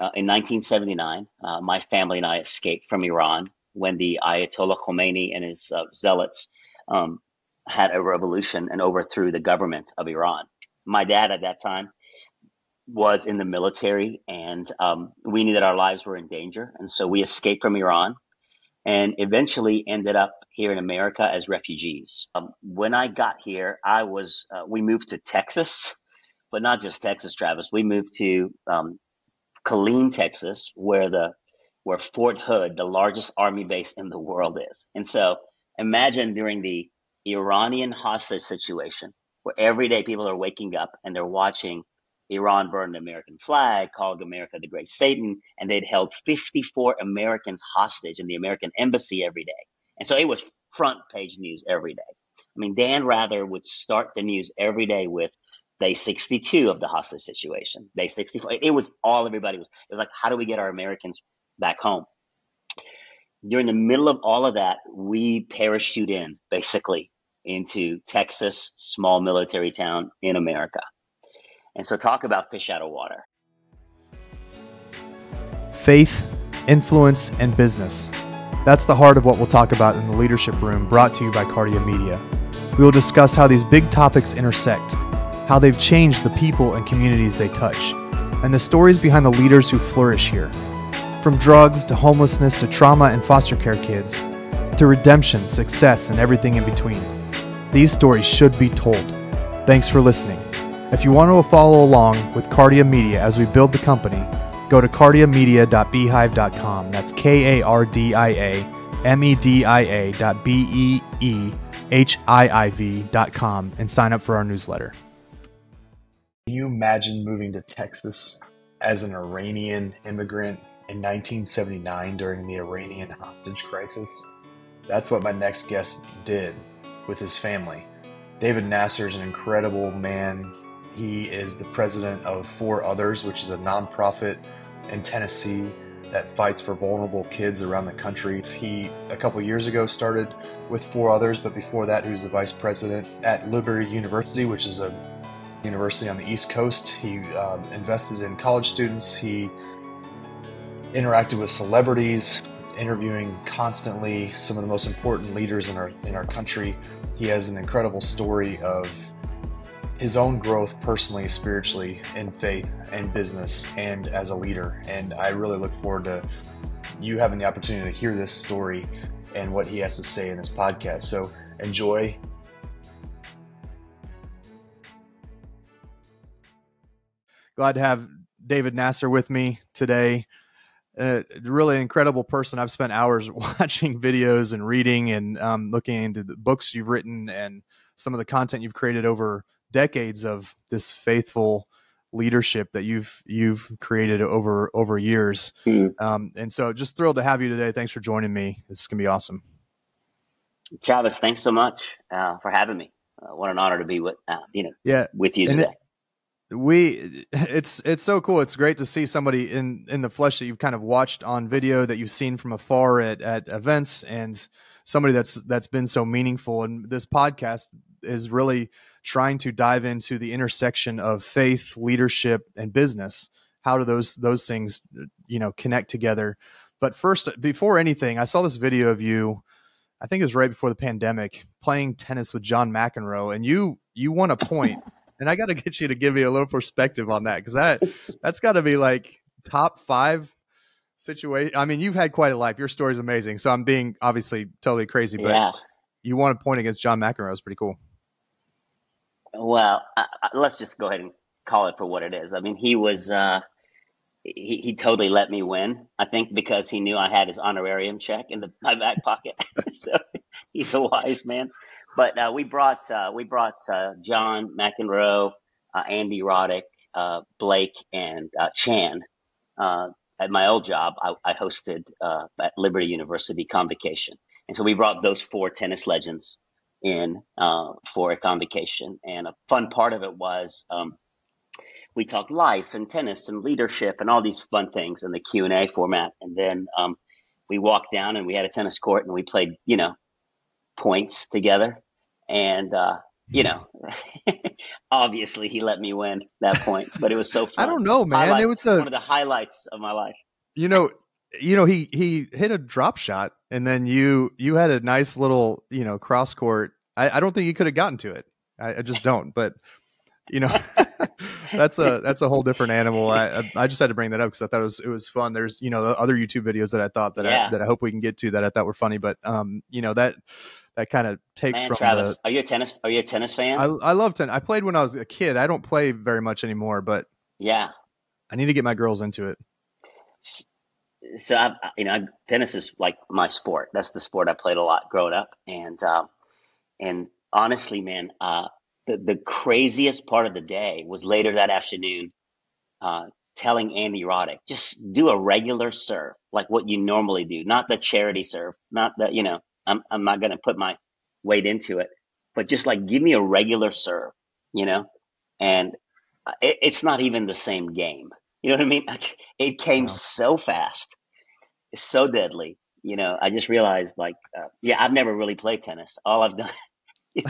uh, in 1979, uh, my family and I escaped from Iran when the Ayatollah Khomeini and his uh, zealots um, had a revolution and overthrew the government of Iran. My dad at that time was in the military, and um, we knew that our lives were in danger, and so we escaped from Iran, and eventually ended up here in America as refugees. Um, when I got here, I was uh, we moved to Texas, but not just Texas, Travis. We moved to um, Killeen, Texas, where the where Fort Hood, the largest army base in the world, is. And so imagine during the Iranian hostage situation, where every day people are waking up and they're watching Iran burn the American flag, called America the Great Satan, and they'd held 54 Americans hostage in the American embassy every day. And so it was front page news every day. I mean, Dan Rather would start the news every day with day 62 of the hostage situation, day 64. It was all everybody was. It was like, how do we get our Americans back home? During the middle of all of that, we parachute in basically into Texas, small military town in America. And so, talk about fish out of water. Faith, influence, and business. That's the heart of what we'll talk about in the Leadership Room brought to you by Kardia Media. We will discuss how these big topics intersect how they've changed the people and communities they touch, and the stories behind the leaders who flourish here. From drugs to homelessness to trauma and foster care kids, to redemption, success, and everything in between. These stories should be told. Thanks for listening. If you want to follow along with Kardia Media as we build the company, go to kardiamedia.beehiiv.com. That's K A R D I A M E D I A dot B E E H I I V dot com and sign up for our newsletter. Can you imagine moving to Texas as an Iranian immigrant in 1979 during the Iranian hostage crisis? That's what my next guest did with his family. David Nasser is an incredible man. He is the president of For Others, which is a nonprofit in Tennessee that fights for vulnerable kids around the country. He, a couple years ago, started with For Others, but before that, he was the vice president at Liberty University, which is a university on the East Coast. He um, invested in college students. He interacted with celebrities, interviewing constantly some of the most important leaders in our in our country. He has an incredible story of his own growth personally, spiritually, in faith and business and as a leader. And I really look forward to you having the opportunity to hear this story and what he has to say in this podcast. So enjoy Glad to have David Nasser with me today. Uh, really incredible person. I've spent hours watching videos and reading and um, looking into the books you've written and some of the content you've created over decades of this faithful leadership that you've you've created over over years. Mm. Um, and so, just thrilled to have you today. Thanks for joining me. This is gonna be awesome. Travis, thanks so much uh, for having me. Uh, what an honor to be with uh, you know yeah with you today. It, we it's it's so cool. It's great to see somebody in in the flesh that you've kind of watched on video that you've seen from afar at at events and somebody that's that's been so meaningful. And this podcast is really trying to dive into the intersection of faith leadership and business. How do those those things you know connect together? But first before anything i saw this video of you i think it was right before the pandemic playing tennis with john mcenroe and you you won a point and I got to get you to give me a little perspective on that because that that's got to be like top five situation. I mean, you've had quite a life. Your story's amazing. So I'm being obviously totally crazy, but yeah. you want to point against John McEnroe is pretty cool. Well, uh, let's just go ahead and call it for what it is. I mean, he was uh, he, he totally let me win. I think because he knew I had his honorarium check in the, my back pocket. so he's a wise man. But uh, we brought uh, we brought uh, John McEnroe, uh, Andy Roddick, uh, Blake, and uh, Chang. at my old job, I, I hosted at Liberty University convocation, and so we brought those four tennis legends in for a convocation. And a fun part of it was um, we talked life and tennis and leadership and all these fun things in the Q and A format. And then um, we walked down and we had a tennis court and we played, you know, points together. And uh, you know, obviously he let me win that point, but it was so fun. I don't know, man. Highlight, it was a, one of the highlights of my life. You know, you know, he he hit a drop shot, and then you you had a nice little you know cross court. I, I don't think you could have gotten to it. I, I just don't. But you know, that's a that's a whole different animal. I I just had to bring that up because I thought it was it was fun. There's you know the other YouTube videos that I thought that Yeah. I, that I hope we can get to that I thought were funny, but um you know that that kind of takes Man, from Travis, the. are you a tennis? Are you a tennis fan? I I love tennis. I played when I was a kid. I don't play very much anymore, but yeah. I need to get my girls into it. So I, you know, tennis is like my sport. That's the sport I played a lot growing up, and uh, and honestly, man, uh, the the craziest part of the day was later that afternoon, uh, telling Andy Roddick just do a regular serve like what you normally do, not the charity serve, not the you know, I'm I'm not gonna put my weight into it, but just like give me a regular serve, you know, and uh, it, it's not even the same game. You know what I mean? Like, it came Wow. so fast, it's so deadly. You know, I just realized, like, uh, yeah, I've never really played tennis. All I've done,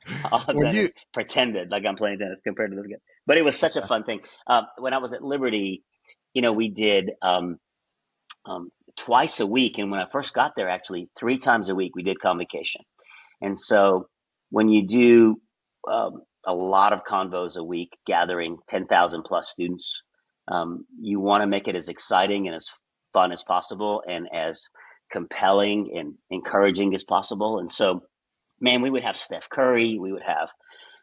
all I've done you- is pretended like I'm playing tennis compared to this guy. But it was such a fun thing. Uh, when I was at Liberty, you know, we did um, um, twice a week, and when I first got there, actually three times a week, we did convocation. And so when you do um, a lot of convos a week, gathering 10,000 plus students, um, you want to make it as exciting and as fun as possible and as compelling and encouraging as possible. And so, man, we would have Steph Curry, we would have,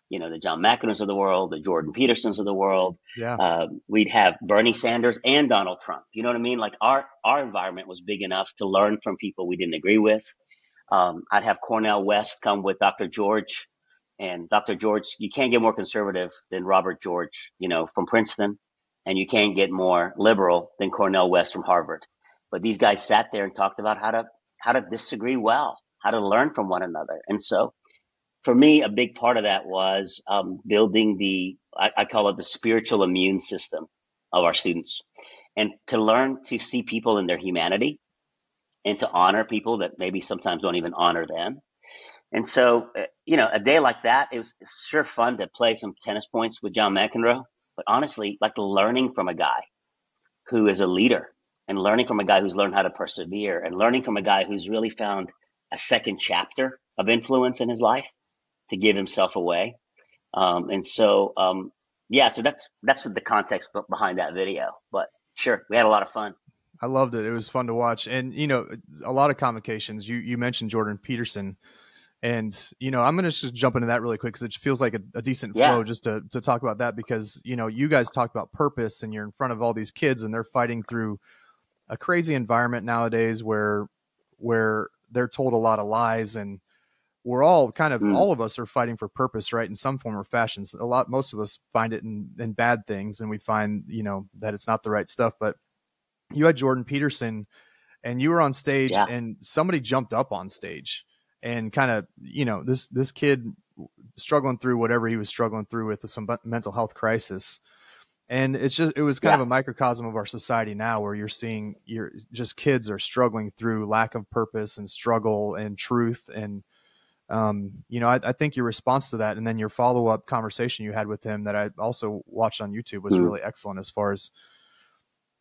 you know, the John McEnroes of the world, the Jordan Petersons of the world. Yeah. Um, we'd have Bernie Sanders and Donald Trump. You know what I mean? Like our our environment was big enough to learn from people we didn't agree with. Um, I'd have Cornel West come with Dr. George, and Dr. George. You can't get more conservative than Robert George, you know, from Princeton, and you can't get more liberal than Cornel West from Harvard. But these guys sat there and talked about how to how to disagree well, how to learn from one another, and so for me, a big part of that was um, building the, I, I call it the spiritual immune system of our students. And to learn to see people in their humanity and to honor people that maybe sometimes don't even honor them. And so, uh, you know, a day like that, it was sure fun to play some tennis points with John McEnroe. But honestly, like learning from a guy who is a leader and learning from a guy who's learned how to persevere and learning from a guy who's really found a second chapter of influence in his life to give himself away. Um, and so, um, yeah, so that's that's the context behind that video. But sure, we had a lot of fun. I loved it. It was fun to watch, and you know, a lot of convocations. You you mentioned Jordan Peterson, and you know, I'm gonna just jump into that really quick because it feels like a, a decent Yeah. flow just to to talk about that because you know, you guys talked about purpose, and you're in front of all these kids, and they're fighting through a crazy environment nowadays where where they're told a lot of lies and we're all kind of Mm. all of us are fighting for purpose right in some form or fashion a lot most of us find it in, in bad things and we find you know that it's not the right stuff but you had jordan peterson and you were on stage Yeah. and somebody jumped up on stage and kind of you know this this kid struggling through whatever he was struggling through with some mental health crisis and it's just it was kind Yeah. of a microcosm of our society now where you're seeing you're just kids are struggling through lack of purpose and struggle and truth and um, you know I, I think your response to that and then your follow-up conversation you had with him that i also watched on youtube was Mm. really excellent as far as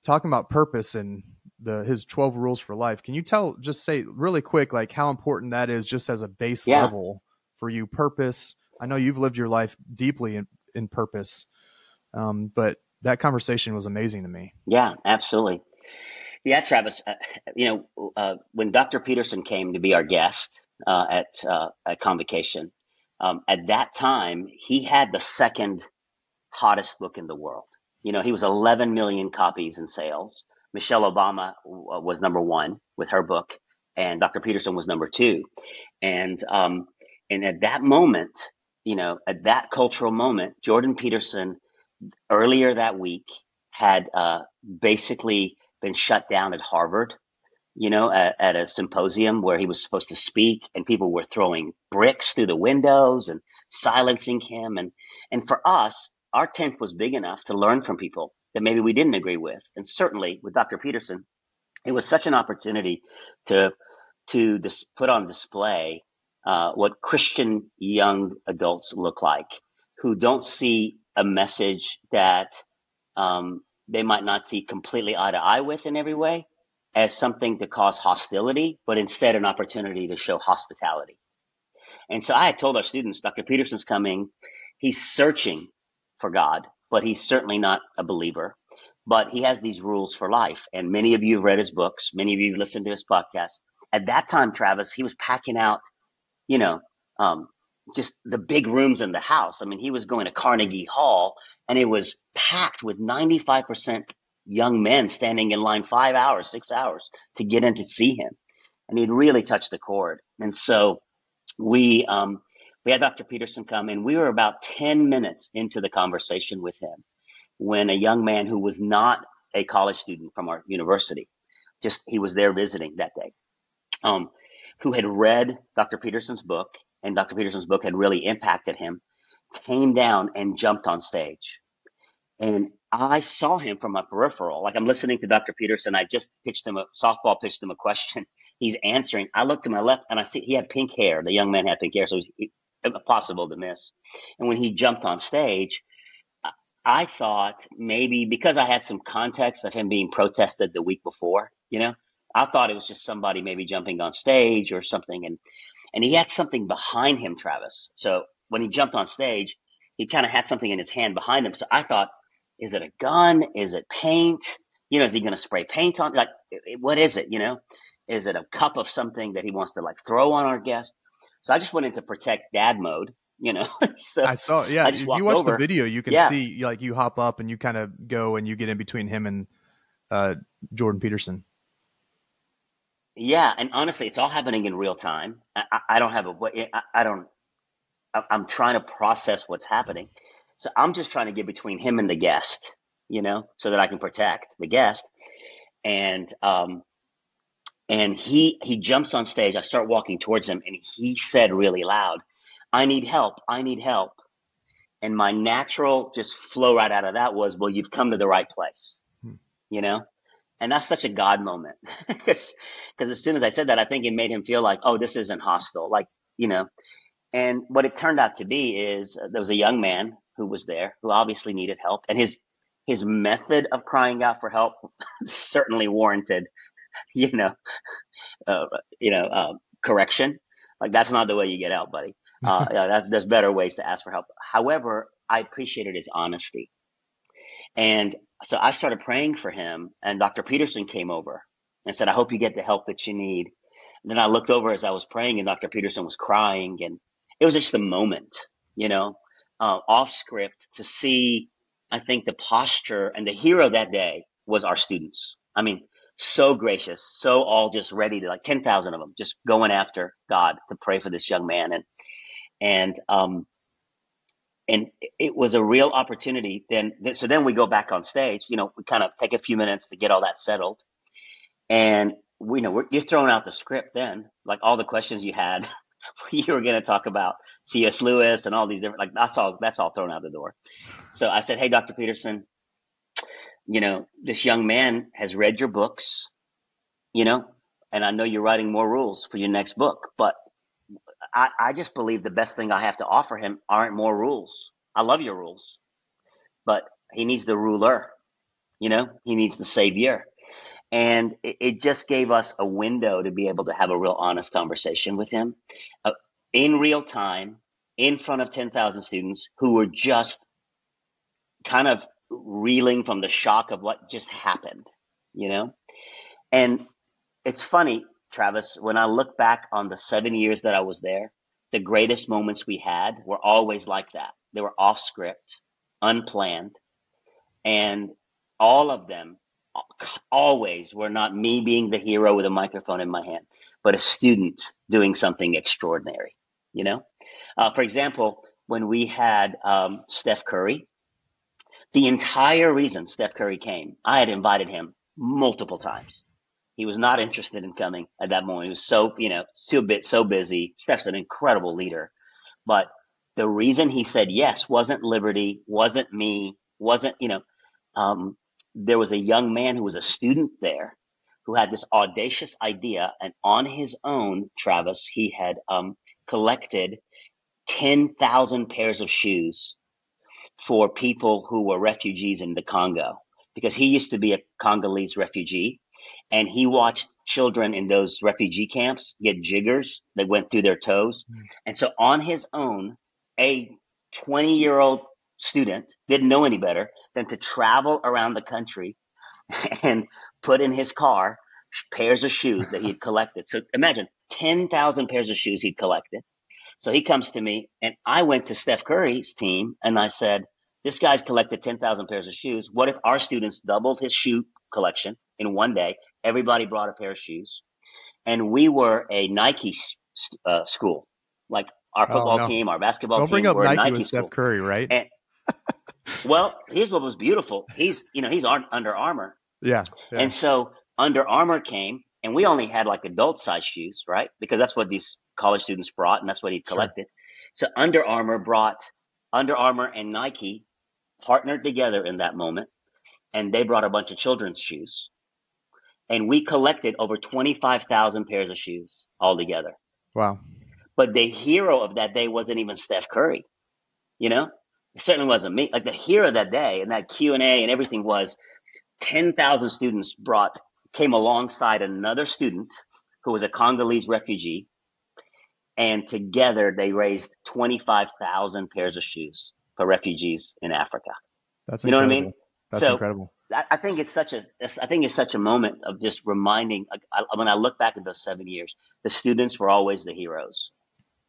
talking about purpose and the his 12 rules for life can you tell just say really quick like how important that is just as a base Yeah. level for you purpose i know you've lived your life deeply in, in purpose um, but that conversation was amazing to me Yeah, absolutely. Yeah, Travis. Uh, you know, uh, when Dr. Peterson came to be our guest uh, at uh, at Convocation, um, at that time he had the second hottest book in the world. You know, he was 11 million copies in sales. Michelle Obama w- was number one with her book, and Dr. Peterson was number two. And um, and at that moment, you know, at that cultural moment, Jordan Peterson earlier that week had uh, basically been shut down at Harvard, you know, at, at a symposium where he was supposed to speak, and people were throwing bricks through the windows and silencing him. And and for us, our tent was big enough to learn from people that maybe we didn't agree with, and certainly with Dr. Peterson, it was such an opportunity to to dis- put on display uh, what Christian young adults look like, who don't see a message that um, they might not see completely eye to eye with in every way as something to cause hostility, but instead an opportunity to show hospitality. And so I had told our students, Dr. Peterson's coming. He's searching for God, but he's certainly not a believer. But he has these rules for life. And many of you have read his books. Many of you have listened to his podcast. At that time, Travis, he was packing out, you know, um, just the big rooms in the house. I mean, he was going to Carnegie Hall and it was packed with 95% young men standing in line five hours, six hours to get in to see him. And he'd really touched the chord. And so we, um, we had Dr. Peterson come and we were about 10 minutes into the conversation with him when a young man who was not a college student from our university, just he was there visiting that day, um, who had read Dr. Peterson's book and Dr. Peterson's book had really impacted him, came down and jumped on stage. And I saw him from my peripheral. Like I'm listening to Dr. Peterson. I just pitched him a softball, pitched him a question. He's answering. I look to my left and I see he had pink hair. The young man had pink hair, so it was impossible to miss. And when he jumped on stage, I thought maybe because I had some context of him being protested the week before, you know, I thought it was just somebody maybe jumping on stage or something. And and he had something behind him, Travis. So when he jumped on stage, he kind of had something in his hand behind him. So I thought, is it a gun? Is it paint? You know, is he going to spray paint on? Like, what is it? You know, is it a cup of something that he wants to like throw on our guest? So I just went into protect dad mode. You know, so I saw. Yeah, if you watch over. the video, you can yeah. see like you hop up and you kind of go and you get in between him and uh, Jordan Peterson. Yeah, and honestly, it's all happening in real time. I, I don't have a I, I don't. I'm trying to process what's happening, so I'm just trying to get between him and the guest, you know, so that I can protect the guest. And um, and he he jumps on stage. I start walking towards him, and he said really loud, "I need help! I need help!" And my natural just flow right out of that was, "Well, you've come to the right place," hmm. you know. And that's such a God moment because because as soon as I said that, I think it made him feel like, oh, this isn't hostile. Like, you know, and what it turned out to be is uh, there was a young man who was there who obviously needed help and his, his method of crying out for help certainly warranted, you know, uh, you know, uh, correction. Like that's not the way you get out, buddy. Uh, yeah, that, there's better ways to ask for help. However, I appreciated his honesty. And so I started praying for him, and Dr. Peterson came over and said, I hope you get the help that you need. And then I looked over as I was praying, and Dr. Peterson was crying, and it was just a moment, you know, uh, off script to see, I think, the posture and the hero that day was our students. I mean, so gracious, so all just ready to like 10,000 of them just going after God to pray for this young man. And, and, um, and it was a real opportunity. Then, so then we go back on stage. You know, we kind of take a few minutes to get all that settled, and we know you're throwing out the script. Then, like all the questions you had, you were going to talk about C.S. Lewis and all these different. Like that's all. That's all thrown out the door. So I said, "Hey, Dr. Peterson, you know, this young man has read your books, you know, and I know you're writing more rules for your next book, but I, I just believe the best thing I have to offer him aren't more rules. I love your rules, but he needs the ruler. You know, he needs the savior. And it, it just gave us a window to be able to have a real honest conversation with him uh, in real time in front of 10,000 students who were just kind of reeling from the shock of what just happened, you know? And it's funny, Travis, when I look back on the seven years that I was there, the greatest moments we had were always like that. They were off script, unplanned, and all of them always were not me being the hero with a microphone in my hand, but a student doing something extraordinary. You know, uh, for example, when we had um, Steph Curry, the entire reason Steph Curry came, I had invited him multiple times. He was not interested in coming at that moment. He was so, you know, too a bit so busy. Steph's an incredible leader, but the reason he said yes wasn't Liberty, wasn't me, wasn't you know. Um, there was a young man who was a student there who had this audacious idea, and on his own, Travis, he had um, collected 10,000 pairs of shoes for people who were refugees in the Congo because he used to be a Congolese refugee and he watched children in those refugee camps get jiggers that went through their toes. Mm. And so on his own, a 20 year old student didn't know any better than to travel around the country and put in his car pairs of shoes that he had collected. So imagine 10,000 pairs of shoes he'd collected. So he comes to me and I went to Steph Curry's team and I said, this guy's collected 10,000 pairs of shoes. What if our students doubled his shoe collection in one day? Everybody brought a pair of shoes and we were a Nike uh, school, like our oh, football oh, no. team, our basketball Don't team. bring up Nike, Nike with Steph Curry, right? And, well, here's what was beautiful. He's, you know, he's Under Armour. Yeah, yeah. And so Under Armour came and we only had like adult size shoes, right? Because that's what these college students brought and that's what he collected. Sure. So Under Armour brought Under Armour and Nike partnered together in that moment and they brought a bunch of children's shoes. And we collected over 25,000 pairs of shoes all together. Wow. But the hero of that day wasn't even Steph Curry. You know, it certainly wasn't me. Like the hero that day and that Q and A and everything was 10,000 students brought, came alongside another student who was a Congolese refugee. And together they raised 25,000 pairs of shoes for refugees in Africa. That's you know what I mean? That's so incredible. I think it's such a, I think it's such a moment of just reminding. I, when I look back at those seven years, the students were always the heroes.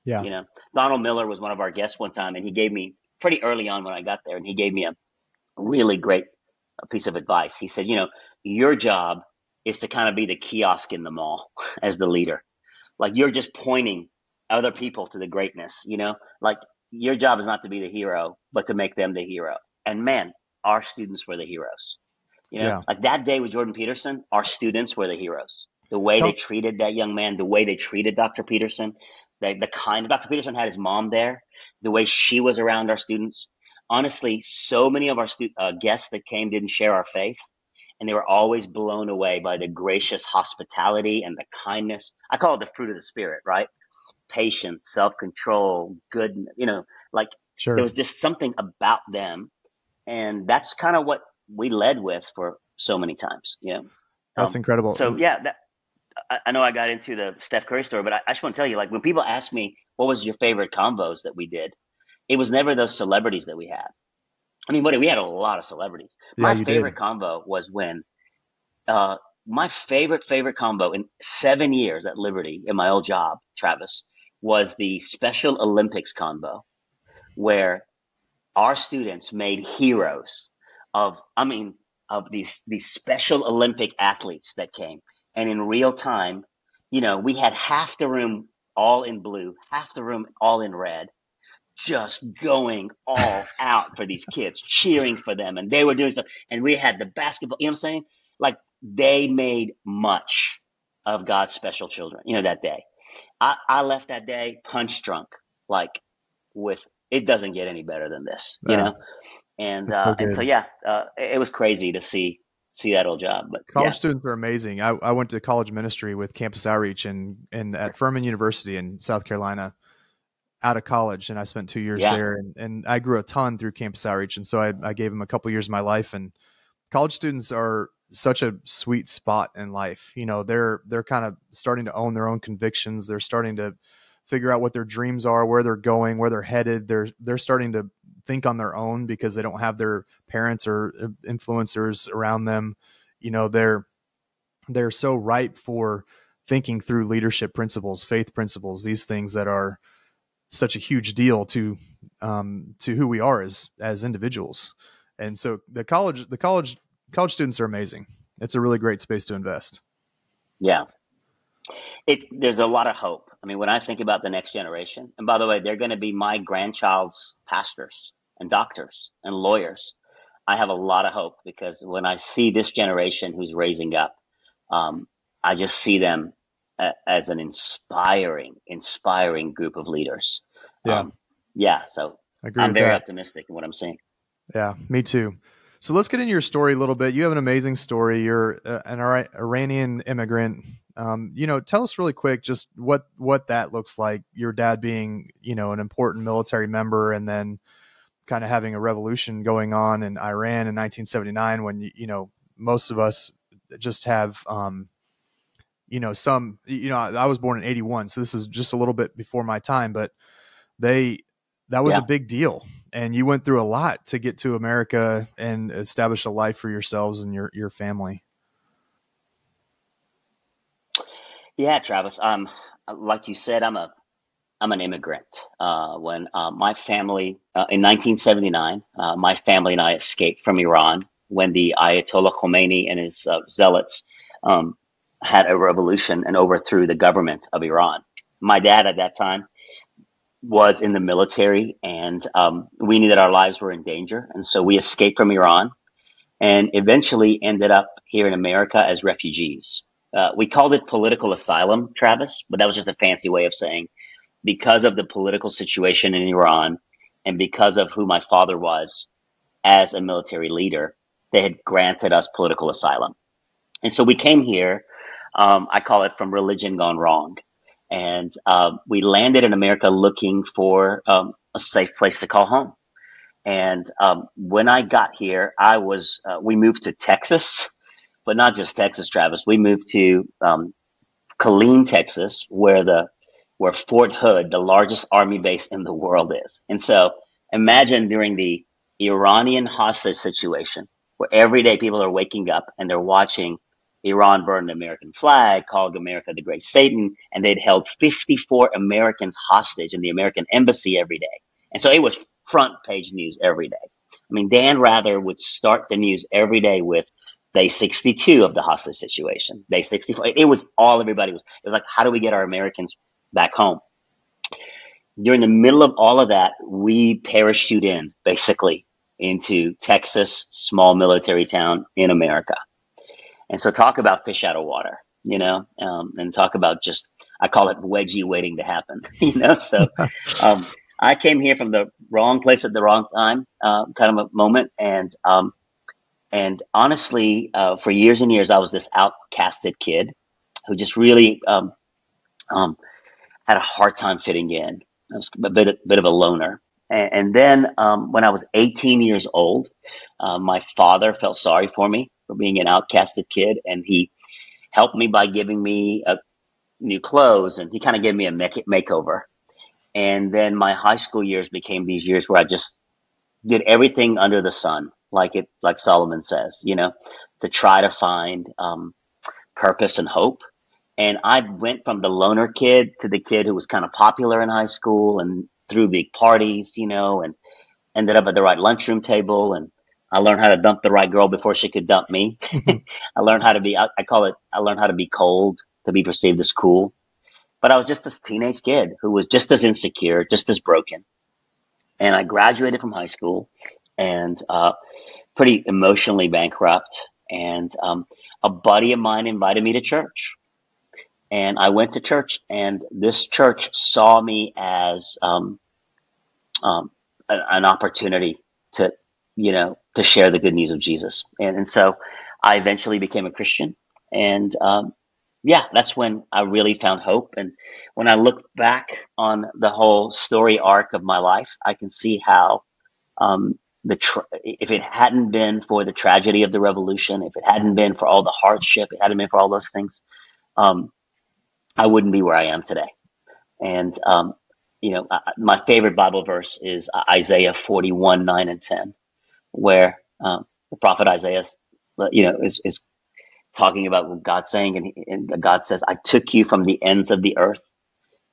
Yeah. You know, Donald Miller was one of our guests one time, and he gave me pretty early on when I got there, and he gave me a really great piece of advice. He said, you know, your job is to kind of be the kiosk in the mall as the leader. Like you're just pointing other people to the greatness, you know, like your job is not to be the hero, but to make them the hero. And man, our students were the heroes. You know, yeah. like that day with Jordan Peterson, our students were the heroes. The way they treated that young man, the way they treated Dr. Peterson, the, the kind Dr. Peterson had his mom there, the way she was around our students. Honestly, so many of our stu- uh, guests that came didn't share our faith, and they were always blown away by the gracious hospitality and the kindness. I call it the fruit of the spirit, right? Patience, self control, good, you know, like sure. there was just something about them. And that's kind of what we led with for so many times. You know, that's um, incredible. So yeah, that, I, I, know I got into the Steph Curry story, but I, I just want to tell you, like when people ask me what was your favorite convos that we did, it was never those celebrities that we had. I mean, buddy, we had a lot of celebrities. Yeah, my favorite did. convo was when, uh, my favorite favorite convo in seven years at Liberty in my old job, Travis, was the Special Olympics convo, where our students made heroes of, I mean, of these, these special Olympic athletes that came. And in real time, you know, we had half the room all in blue, half the room all in red, just going all out for these kids, cheering for them. And they were doing stuff. And we had the basketball, you know what I'm saying? Like they made much of God's special children, you know, that day. I, I left that day punch drunk, like with, it doesn't get any better than this, you know? and uh, so and so yeah, uh, it was crazy to see see that old job. But college yeah. students are amazing. I, I went to college ministry with campus outreach and and at Furman University in South Carolina out of college and I spent two years yeah. there and, and I grew a ton through campus outreach and so I, I gave them a couple years of my life and college students are such a sweet spot in life. You know, they're they're kind of starting to own their own convictions. They're starting to figure out what their dreams are, where they're going, where they're headed. They're they're starting to think on their own because they don't have their parents or uh, influencers around them. You know, they're they're so ripe for thinking through leadership principles, faith principles, these things that are such a huge deal to um, to who we are as as individuals. And so the college the college college students are amazing. It's a really great space to invest. Yeah. It there's a lot of hope. I mean, when I think about the next generation, and by the way, they're going to be my grandchild's pastors and doctors and lawyers. I have a lot of hope because when I see this generation who's raising up, um, I just see them a, as an inspiring, inspiring group of leaders. Yeah. Um, yeah. So I'm very that. optimistic in what I'm seeing. Yeah, me too. So let's get into your story a little bit. You have an amazing story. You're uh, an Iranian immigrant Um, you know, tell us really quick just what what that looks like. Your dad being, you know, an important military member, and then kind of having a revolution going on in Iran in 1979, when you, you know most of us just have, um, you know, some. You know, I was born in '81, so this is just a little bit before my time, but they that was yeah. a big deal and you went through a lot to get to america and establish a life for yourselves and your your family yeah travis um like you said i'm a i'm an immigrant uh, when uh, my family uh, in 1979 uh, my family and i escaped from iran when the ayatollah khomeini and his uh, zealots um, had a revolution and overthrew the government of iran my dad at that time was in the military, and um, we knew that our lives were in danger, and so we escaped from Iran, and eventually ended up here in America as refugees. Uh, we called it political asylum, Travis, but that was just a fancy way of saying because of the political situation in Iran and because of who my father was as a military leader, they had granted us political asylum. And so we came here. Um, I call it from religion gone wrong and uh, we landed in America looking for um, a safe place to call home. And um, when I got here, I was uh, we moved to Texas, but not just Texas, Travis. We moved to um, Killeen, Texas, where the where Fort Hood, the largest army base in the world, is. And so, imagine during the Iranian hostage situation, where every day people are waking up and they're watching Iran burn the American flag, called America the Great Satan, and they'd held 54 Americans hostage in the American embassy every day. And so it was front page news every day. I mean, Dan Rather would start the news every day with day 62 of the hostage situation, day 64. It was all everybody was. It was like, how do we get our Americans back home? During the middle of all of that, we parachute in basically into Texas, small military town in America. And so talk about fish out of water, you know, um, and talk about just, I call it wedgie waiting to happen, you know, so, um, I came here from the wrong place at the wrong time, uh, kind of a moment. And, um, and honestly, uh, for years and years, I was this outcasted kid who just really, um, um, had a hard time fitting in. I was a bit, a bit of a loner. And, and then um, when I was 18 years old, uh, my father felt sorry for me for being an outcasted kid, and he helped me by giving me a, uh, new clothes, and he kind of gave me a make- makeover. And then my high school years became these years where I just did everything under the sun, like it, like Solomon says, you know, to try to find um, purpose and hope. And I went from the loner kid to the kid who was kind of popular in high school and threw big parties, you know, and ended up at the right lunchroom table and I learned how to dump the right girl before she could dump me. I learned how to be, I, I, call it, I learned how to be cold to be perceived as cool. But I was just this teenage kid who was just as insecure, just as broken. And I graduated from high school and, uh, pretty emotionally bankrupt. And, um, a buddy of mine invited me to church. And I went to church and this church saw me as, um, um, an opportunity to, you know, to share the good news of Jesus. And, and so I eventually became a Christian. And um, yeah, that's when I really found hope. And when I look back on the whole story arc of my life, I can see how um, the tra- if it hadn't been for the tragedy of the revolution, if it hadn't been for all the hardship, it hadn't been for all those things, um, I wouldn't be where I am today. And um, you know, my favorite Bible verse is Isaiah 41, 9 and 10 where um, the prophet Isaiah, you know, is, is talking about what God's saying, and, and God says, "I took you from the ends of the earth,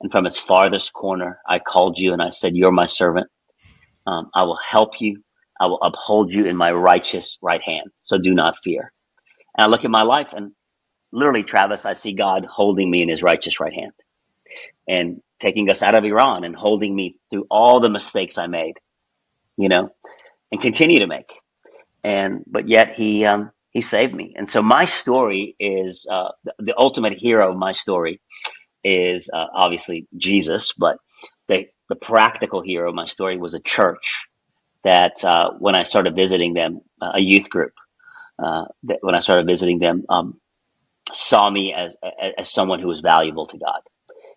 and from its farthest corner, I called you, and I said, You're my servant. Um, I will help you. I will uphold you in my righteous right hand. So do not fear." And I look at my life, and literally, Travis, I see God holding me in His righteous right hand, and taking us out of Iran, and holding me through all the mistakes I made. You know, and continue to make. And but yet he um, he saved me. And so my story is uh, the, the, ultimate hero of my story is uh, obviously Jesus, but the the practical hero of my story was a church that uh, when I started visiting them, a youth group. Uh, that when I started visiting them, um, saw me as, as, someone who was valuable to God,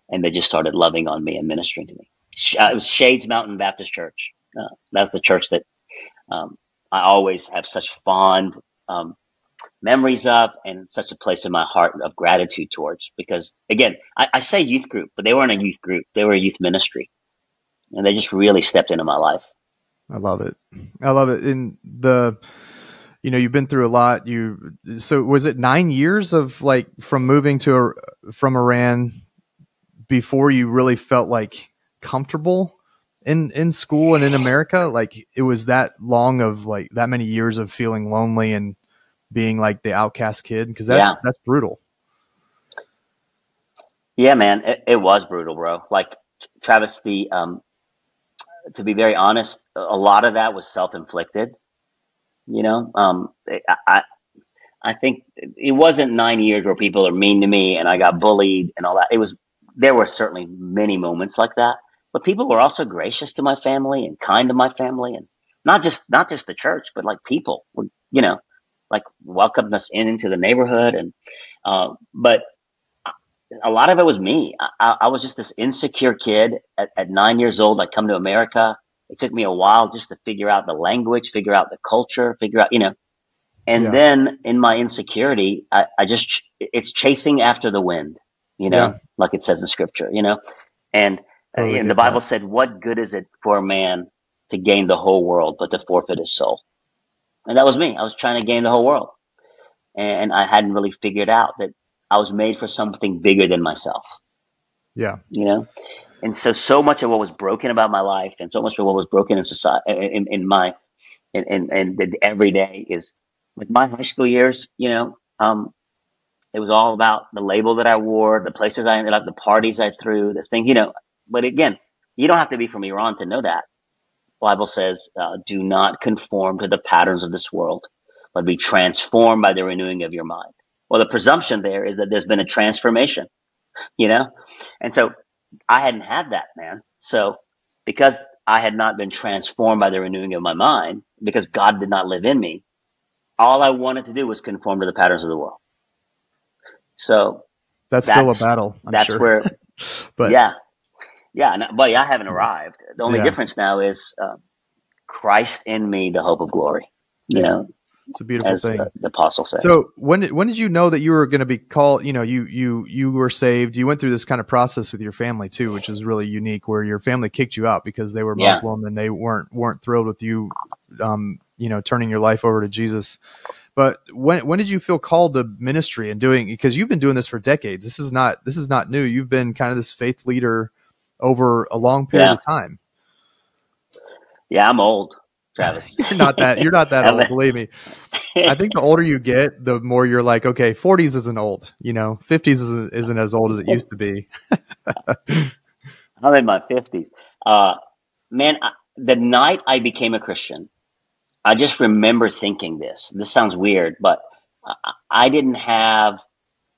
and they just started loving on me and ministering to me. Uh, it was Shades Mountain Baptist Church. Uh, that's the church that um, I always have such fond um, memories of and such a place in my heart of gratitude towards because again I, I, say youth group but they weren't a youth group. They were a youth ministry. And they just really stepped into my life. I love it. I love it. In the you know you've been through a lot you so was it nine years of like from moving to from iran before you really felt like comfortable in in school and in america like it was that long of like that many years of feeling lonely and being like the outcast kid because that's yeah. that's brutal. Yeah, man, it, it, was brutal, bro. Like Travis, the um, to be very honest, a lot of that was self inflicted. You know, um, I I think it wasn't nine years where people are mean to me and I got bullied and all that. It was there were certainly many moments like that, but people were also gracious to my family and kind to my family and not just not just the church, but like people. You know, like welcomed us in into the neighborhood. And, uh, but a lot of it was me. I, I was just this insecure kid at, at, nine years old. I come to America. It took me a while just to figure out the language, figure out the culture, figure out, you know, and yeah. then in my insecurity, I, I, just, it's chasing after the wind, you know, yeah. like it says in scripture, you know, and, uh, totally and the Bible that. said, what good is it for a man to gain the whole world, but to forfeit his soul? And that was me. I was trying to gain the whole world. And I hadn't really figured out that I was made for something bigger than myself. Yeah. You know? And so, so much of what was broken about my life and so much of what was broken in society, in, in my, in, in, in the everyday is like my high school years, you know, um, it was all about the label that I wore, the places I ended up, the parties I threw, the thing, you know. But again, you don't have to be from Iran to know that. Bible says, uh, do not conform to the patterns of this world, but be transformed by the renewing of your mind. Well, the presumption there is that there's been a transformation, you know? And so I hadn't had that, man. So because I had not been transformed by the renewing of my mind, because God did not live in me, all I wanted to do was conform to the patterns of the world. So that's, that's still a battle. I'm that's sure. where, but yeah, yeah, no, but I haven't arrived. The only yeah. difference now is uh, Christ in me, the hope of glory. You yeah. know, it's a beautiful thing. The, the, apostle said. So when did, when did you know that you were going to be called? You know, you you you were saved. You went through this kind of process with your family too, which is really unique. Where your family kicked you out because they were Muslim yeah. and they weren't weren't thrilled with you, um, you know, turning your life over to Jesus. But when when did you feel called to ministry and doing? Because you've been doing this for decades. This is not this is not new. You've been kind of this faith leader over a long period yeah. of time. Yeah, I'm old, Travis. you're not that. You're not that old. Believe me. I think the older you get, the more you're like, okay, 40s isn't old. You know, 50s isn't, isn't as old as it used to be. I'm in my 50s. Uh, man, I, the night I became a Christian, I just remember thinking this. This sounds weird, but I, I didn't have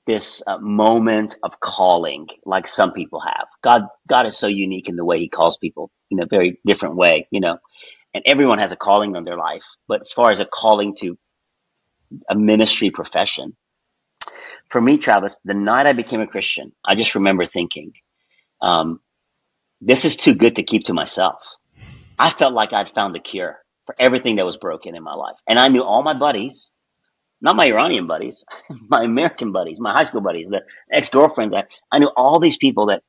this uh, moment of calling like some people have. God, God is so unique in the way he calls people in a very different way, you know, and everyone has a calling on their life. But as far as a calling to a ministry profession, for me, Travis, the night I became a Christian, I just remember thinking, um, this is too good to keep to myself. I felt like I'd found the cure for everything that was broken in my life. And I knew all my buddies not my Iranian buddies, my American buddies, my high school buddies, the ex girlfriends. I, I knew all these people that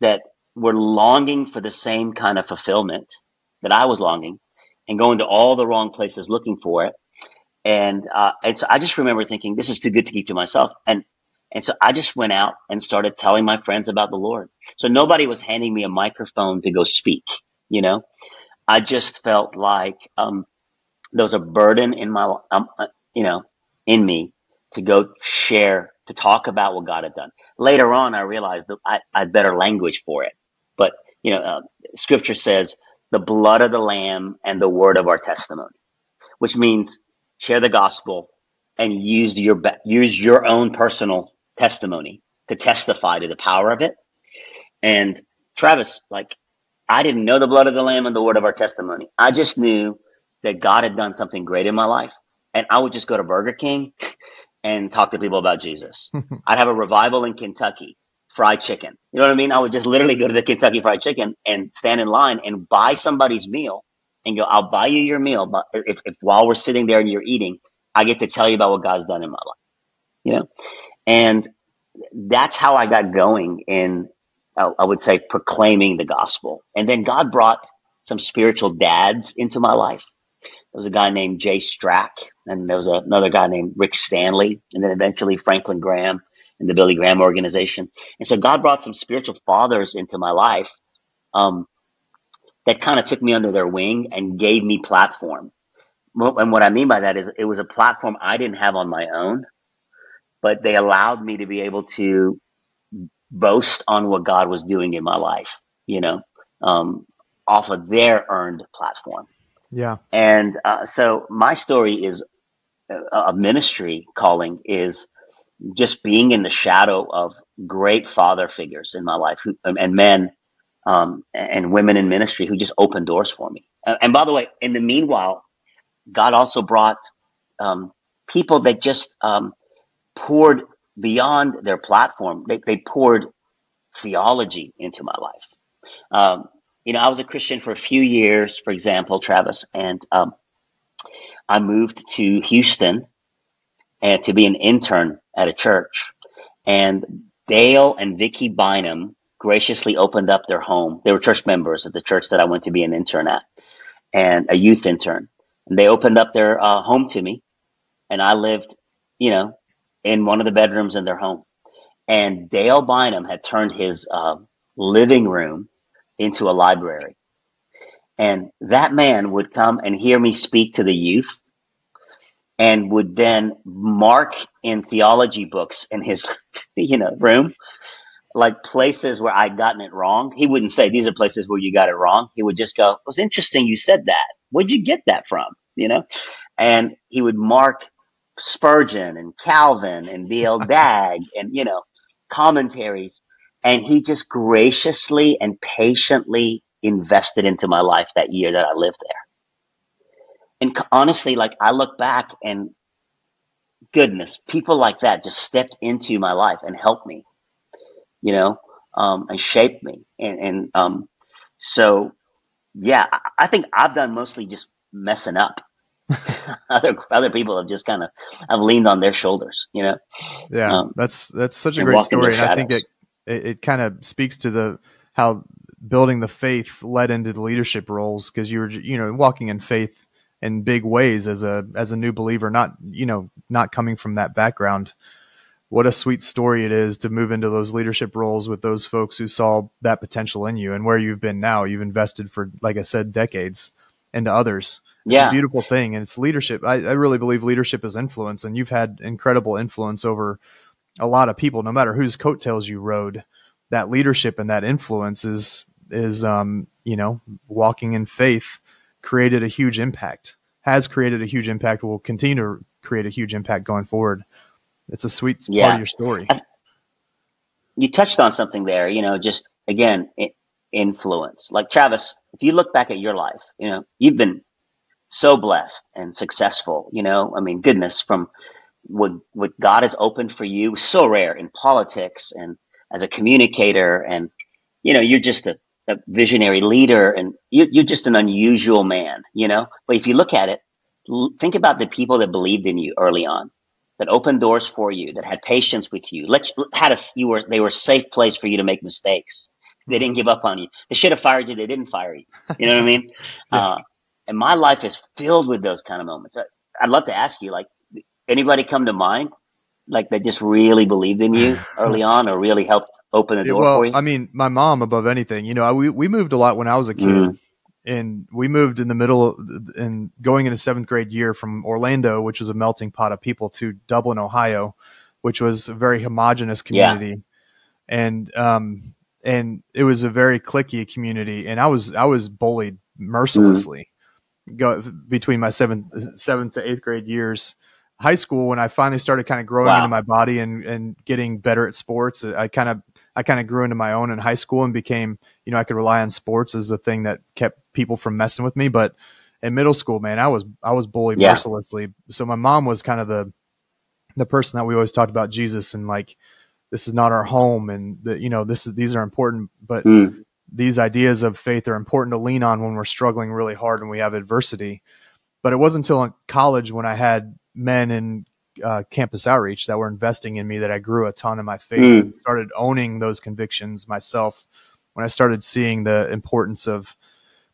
that were longing for the same kind of fulfillment that I was longing, and going to all the wrong places looking for it. And uh, and so I just remember thinking, this is too good to keep to myself. And and so I just went out and started telling my friends about the Lord. So nobody was handing me a microphone to go speak. You know, I just felt like um, there was a burden in my, um, uh, you know, in me to go share, to talk about what God had done. Later on, I realized that I, I had better language for it. But, you know, uh, scripture says the blood of the lamb and the word of our testimony, which means share the gospel and use your, use your own personal testimony to testify to the power of it. And Travis, like, I didn't know the blood of the lamb and the word of our testimony. I just knew that God had done something great in my life and I would just go to Burger King and talk to people about Jesus. I'd have a revival in Kentucky, fried chicken. You know what I mean? I would just literally go to the Kentucky Fried Chicken and stand in line and buy somebody's meal and go, I'll buy you your meal. But if, if while we're sitting there and you're eating, I get to tell you about what God's done in my life, you know? And that's how I got going in, I would say, proclaiming the gospel. And then God brought some spiritual dads into my life. There was a guy named Jay Strack, and there was another guy named Rick Stanley, and then eventually Franklin Graham and the Billy Graham organization. And so God brought some spiritual fathers into my life um, that kind of took me under their wing and gave me platform. And what I mean by that is it was a platform I didn't have on my own, but they allowed me to be able to boast on what God was doing in my life, you know, um, off of their earned platform. Yeah. And uh, so my story is uh, a ministry calling is just being in the shadow of great father figures in my life who, and men um, and women in ministry who just opened doors for me. And, and, by the way, in the meanwhile, God also brought um, people that just um, poured beyond their platform. They, they poured theology into my life. Um, you know, I was a Christian for a few years, for example, Travis, and um, I moved to Houston and to be an intern at a church. And Dale and Vicky Bynum graciously opened up their home. They were church members at the church that I went to be an intern at, and a youth intern. And they opened up their uh, home to me, and I lived, you know, in one of the bedrooms in their home. And Dale Bynum had turned his uh, living room into a library. And that man would come and hear me speak to the youth and would then mark in theology books in his you know room like places where I'd gotten it wrong. He wouldn't say these are places where you got it wrong. He would just go, "It was interesting you said that. Where'd you get that from?" You know, and he would mark Spurgeon and Calvin and D.L. Dag and you know commentaries and he just graciously and patiently invested into my life that year that I lived there. And honestly, like I look back and goodness, people like that just stepped into my life and helped me, you know, um, and shaped me. And, and um, so, yeah, I, I think I've done mostly just messing up. other other people have just kind of I've leaned on their shoulders, you know. Yeah, um, that's that's such a great story, and I think it it, it kind of speaks to the how building the faith led into the leadership roles because you were you know walking in faith in big ways as a as a new believer not you know not coming from that background. What a sweet story it is to move into those leadership roles with those folks who saw that potential in you and where you've been now. You've invested for like i said decades into others. It's yeah. a beautiful thing and it's leadership. I, I really believe leadership is influence and you've had incredible influence over a lot of people, no matter whose coattails you rode, that leadership and that influence is is um, you know walking in faith created a huge impact, has created a huge impact, will continue to create a huge impact going forward. It's a sweet yeah. part of your story. You touched on something there, you know, just again, influence. Like Travis, if you look back at your life, you know, you've been so blessed and successful, you know, I mean, goodness, from what what God has opened for you so rare in politics and as a communicator and you know you're just a, a visionary leader and you're, you're just an unusual man you know? But if you look at it think about the people that believed in you early on that opened doors for you that had patience with you. Let had a you were they were a safe place for you to make mistakes. They didn't give up on you. They should have fired you they didn't fire you. You know what i mean? Yeah. uh, and my life is filled with those kind of moments. I, i'd love to ask you like anybody come to mind like that just really believed in you early on or really helped open the door well, for you? I mean, my mom above anything. You know, I, we we moved a lot when I was a kid. Mm. And we moved in the middle and going into seventh grade year from Orlando, which was a melting pot of people, to Dublin, Ohio, which was a very homogenous community. Yeah. And um, and it was a very clicky community. And I was I was bullied mercilessly mm. go between my seventh seventh to eighth grade years high school when I finally started kind of growing wow. into my body and, and getting better at sports. I kind of I kind of grew into my own in high school and became you know I could rely on sports as the thing that kept people from messing with me. But in middle school, man, I was I was bullied yeah. mercilessly. So my mom was kind of the the person that we always talked about Jesus and like this is not our home and that you know this is these are important but mm. these ideas of faith are important to lean on when we're struggling really hard and we have adversity but it wasn't until in college when i had men in uh, campus outreach that were investing in me that i grew a ton in my faith mm. and started owning those convictions myself when i started seeing the importance of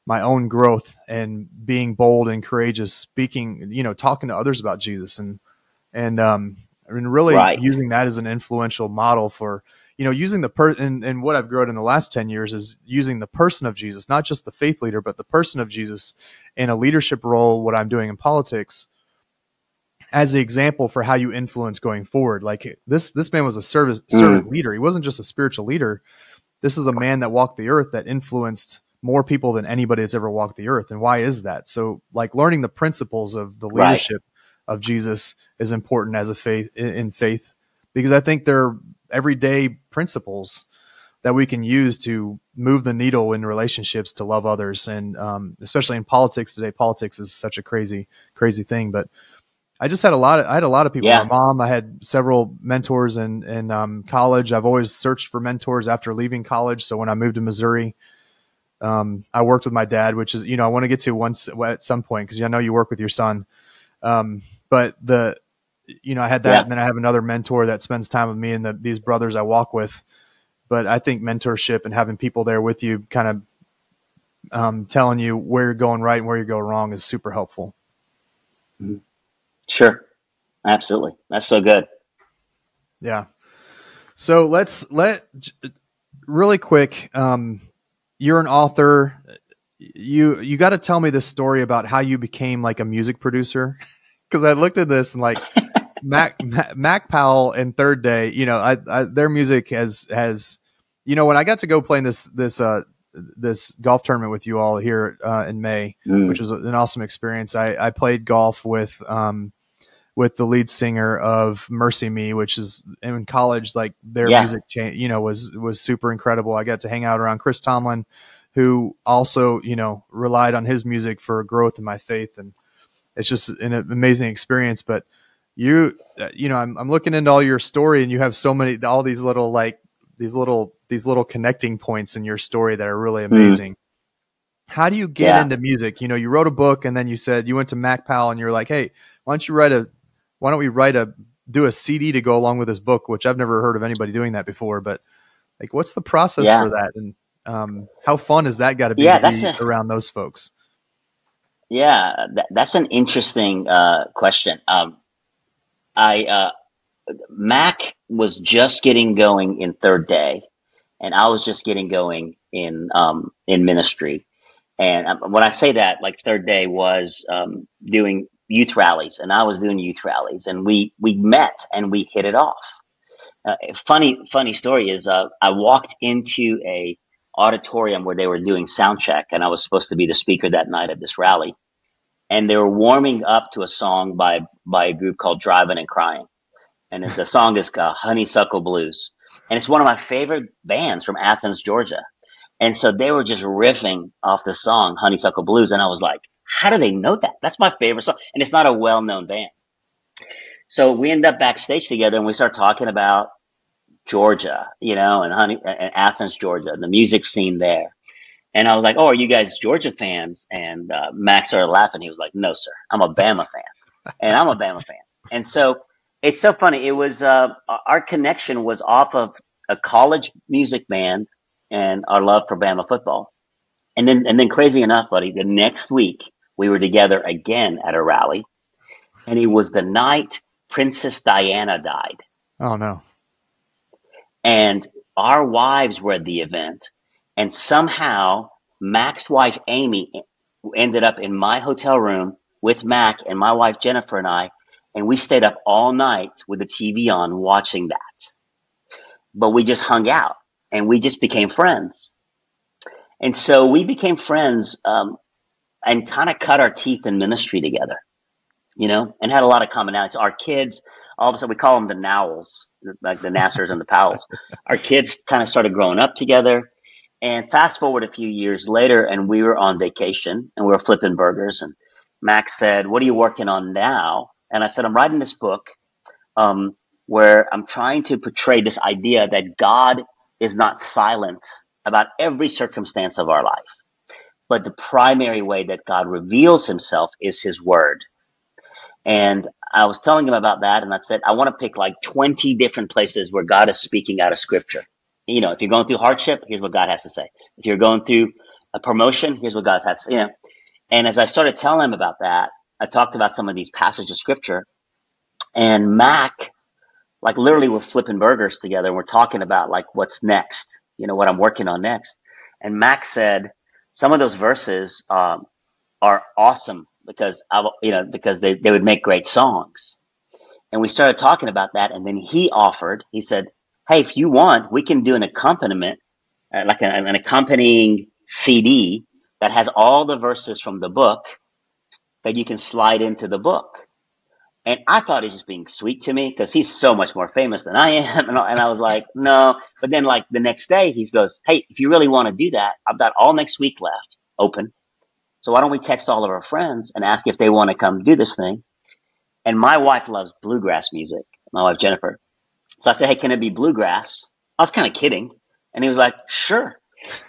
my own growth and being bold and courageous speaking you know talking to others about jesus and and um, I mean, really right. using that as an influential model for you know using the per and, and what I've grown in the last ten years is using the person of Jesus, not just the faith leader, but the person of Jesus in a leadership role. What I'm doing in politics as the example for how you influence going forward. Like this, this man was a service servant mm. leader. He wasn't just a spiritual leader. This is a man that walked the earth that influenced more people than anybody that's ever walked the earth. And why is that? So, like learning the principles of the leadership right. of Jesus is important as a faith in faith because I think they're everyday principles that we can use to move the needle in relationships to love others and um, especially in politics today politics is such a crazy crazy thing but i just had a lot of i had a lot of people yeah. my mom i had several mentors in in um, college i've always searched for mentors after leaving college so when i moved to missouri um, i worked with my dad which is you know i want to get to once at some point because i know you work with your son um, but the you know, I had that, yeah. and then I have another mentor that spends time with me and the, these brothers I walk with. But I think mentorship and having people there with you, kind of um, telling you where you're going right and where you're going wrong, is super helpful. Mm-hmm. Sure, absolutely, that's so good. Yeah. So let's let really quick. Um, you're an author. You you got to tell me this story about how you became like a music producer because I looked at this and like Mac, Mac Powell and Third Day, you know, I, I, their music has has, you know, when I got to go play in this this uh this golf tournament with you all here uh, in May, mm. which was an awesome experience. I, I played golf with um with the lead singer of Mercy Me, which is in college, like their yeah. music, cha- you know, was was super incredible. I got to hang out around Chris Tomlin, who also, you know, relied on his music for growth in my faith, and it's just an amazing experience. But you you know I'm, I'm looking into all your story and you have so many all these little like these little these little connecting points in your story that are really hmm. amazing mm. how do you get yeah. into music you know you wrote a book and then you said you went to mac powell and you're like hey why don't you write a why don't we write a do a cd to go along with this book which i've never heard of anybody doing that before but like what's the process yeah. for that and um, how fun is that got to be, yeah, to be a, around those folks yeah that, that's an interesting uh, question um, I uh, Mac was just getting going in third day, and I was just getting going in um, in ministry. And um, when I say that, like third day was um, doing youth rallies, and I was doing youth rallies, and we we met and we hit it off. Uh, funny funny story is uh, I walked into a auditorium where they were doing sound check, and I was supposed to be the speaker that night at this rally and they were warming up to a song by by a group called Drivin' N' Cryin', and the song is uh, Honeysuckle Blues, and it's one of my favorite bands from Athens, Georgia, and so they were just riffing off the song Honeysuckle Blues, and I was like, how do they know that? That's my favorite song, and it's not a well known band. So we end up backstage together, and we start talking about Georgia, you know, and honey, and Athens, Georgia, and the music scene there. And I was like, "Oh, are you guys Georgia fans?" And uh, Mac started laughing. He was like, "No, sir, I'm a Bama fan, and I'm a Bama fan." And so it's so funny. It was uh, our connection was off of a college music band and our love for Bama football. And then, and then, crazy enough, buddy, the next week we were together again at a rally, and it was the night Princess Diana died. Oh no! And our wives were at the event and somehow Mac's wife, Amy, ended up in my hotel room with Mac and my wife, Jennifer, and I. And we stayed up all night with the TV on watching that. But we just hung out and we just became friends. And so we became friends um, and kind of cut our teeth in ministry together, you know, and had a lot of commonalities. Our kids, all of a sudden, we call them the Nowels, like the Nassers and the Powells. Our kids kind of started growing up together. And fast forward a few years later, and we were on vacation and we were flipping burgers. And Mac said, What are you working on now? And I said, I'm writing this book um, where I'm trying to portray this idea that God is not silent about every circumstance of our life. But the primary way that God reveals himself is his word. And I was telling him about that, and I said, I want to pick like 20 different places where God is speaking out of scripture. You know, if you're going through hardship, here's what God has to say. If you're going through a promotion, here's what God has to say. You know, and as I started telling him about that, I talked about some of these passages of scripture, and Mac like literally we're flipping burgers together and we're talking about like what's next, you know, what I'm working on next. And Mac said some of those verses um, are awesome because I, you know, because they, they would make great songs. And we started talking about that. And then he offered, he said, Hey, if you want, we can do an accompaniment, uh, like an, an accompanying CD that has all the verses from the book that you can slide into the book. And I thought he was just being sweet to me because he's so much more famous than I am. And I, and I was like, no. But then like the next day he goes, Hey, if you really want to do that, I've got all next week left open. So why don't we text all of our friends and ask if they want to come do this thing? And my wife loves bluegrass music. My wife, Jennifer. So I said, Hey, can it be bluegrass? I was kind of kidding. And he was like, sure.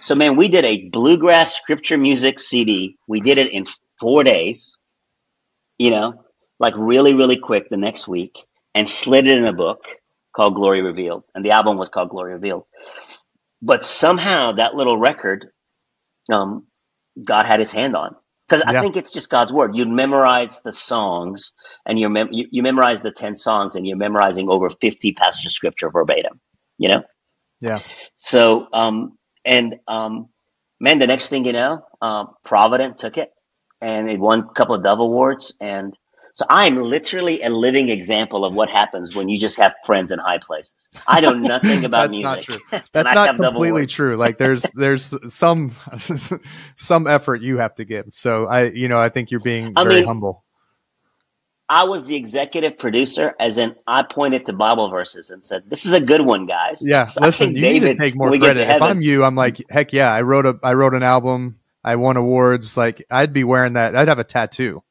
So man, we did a bluegrass scripture music CD. We did it in four days, you know, like really, really quick the next week and slid it in a book called Glory Revealed. And the album was called Glory Revealed. But somehow that little record, um, God had his hand on. Because yeah. I think it's just God's word. You memorize the songs and you, mem- you, you memorize the 10 songs and you're memorizing over 50 passages of scripture verbatim, you know? Yeah. So, um, and, um, man, the next thing you know, uh, Provident took it and it won a couple of Dove Awards and so I'm literally a living example of what happens when you just have friends in high places. I know nothing about That's music. Not true. That's not completely true. Like there's there's some some effort you have to give. So I you know I think you're being I very mean, humble. I was the executive producer, as in I pointed to Bible verses and said, "This is a good one, guys." Yeah, so listen, you David, need to take more credit. If I'm you, I'm like, heck yeah, I wrote a I wrote an album. I won awards. Like I'd be wearing that. I'd have a tattoo.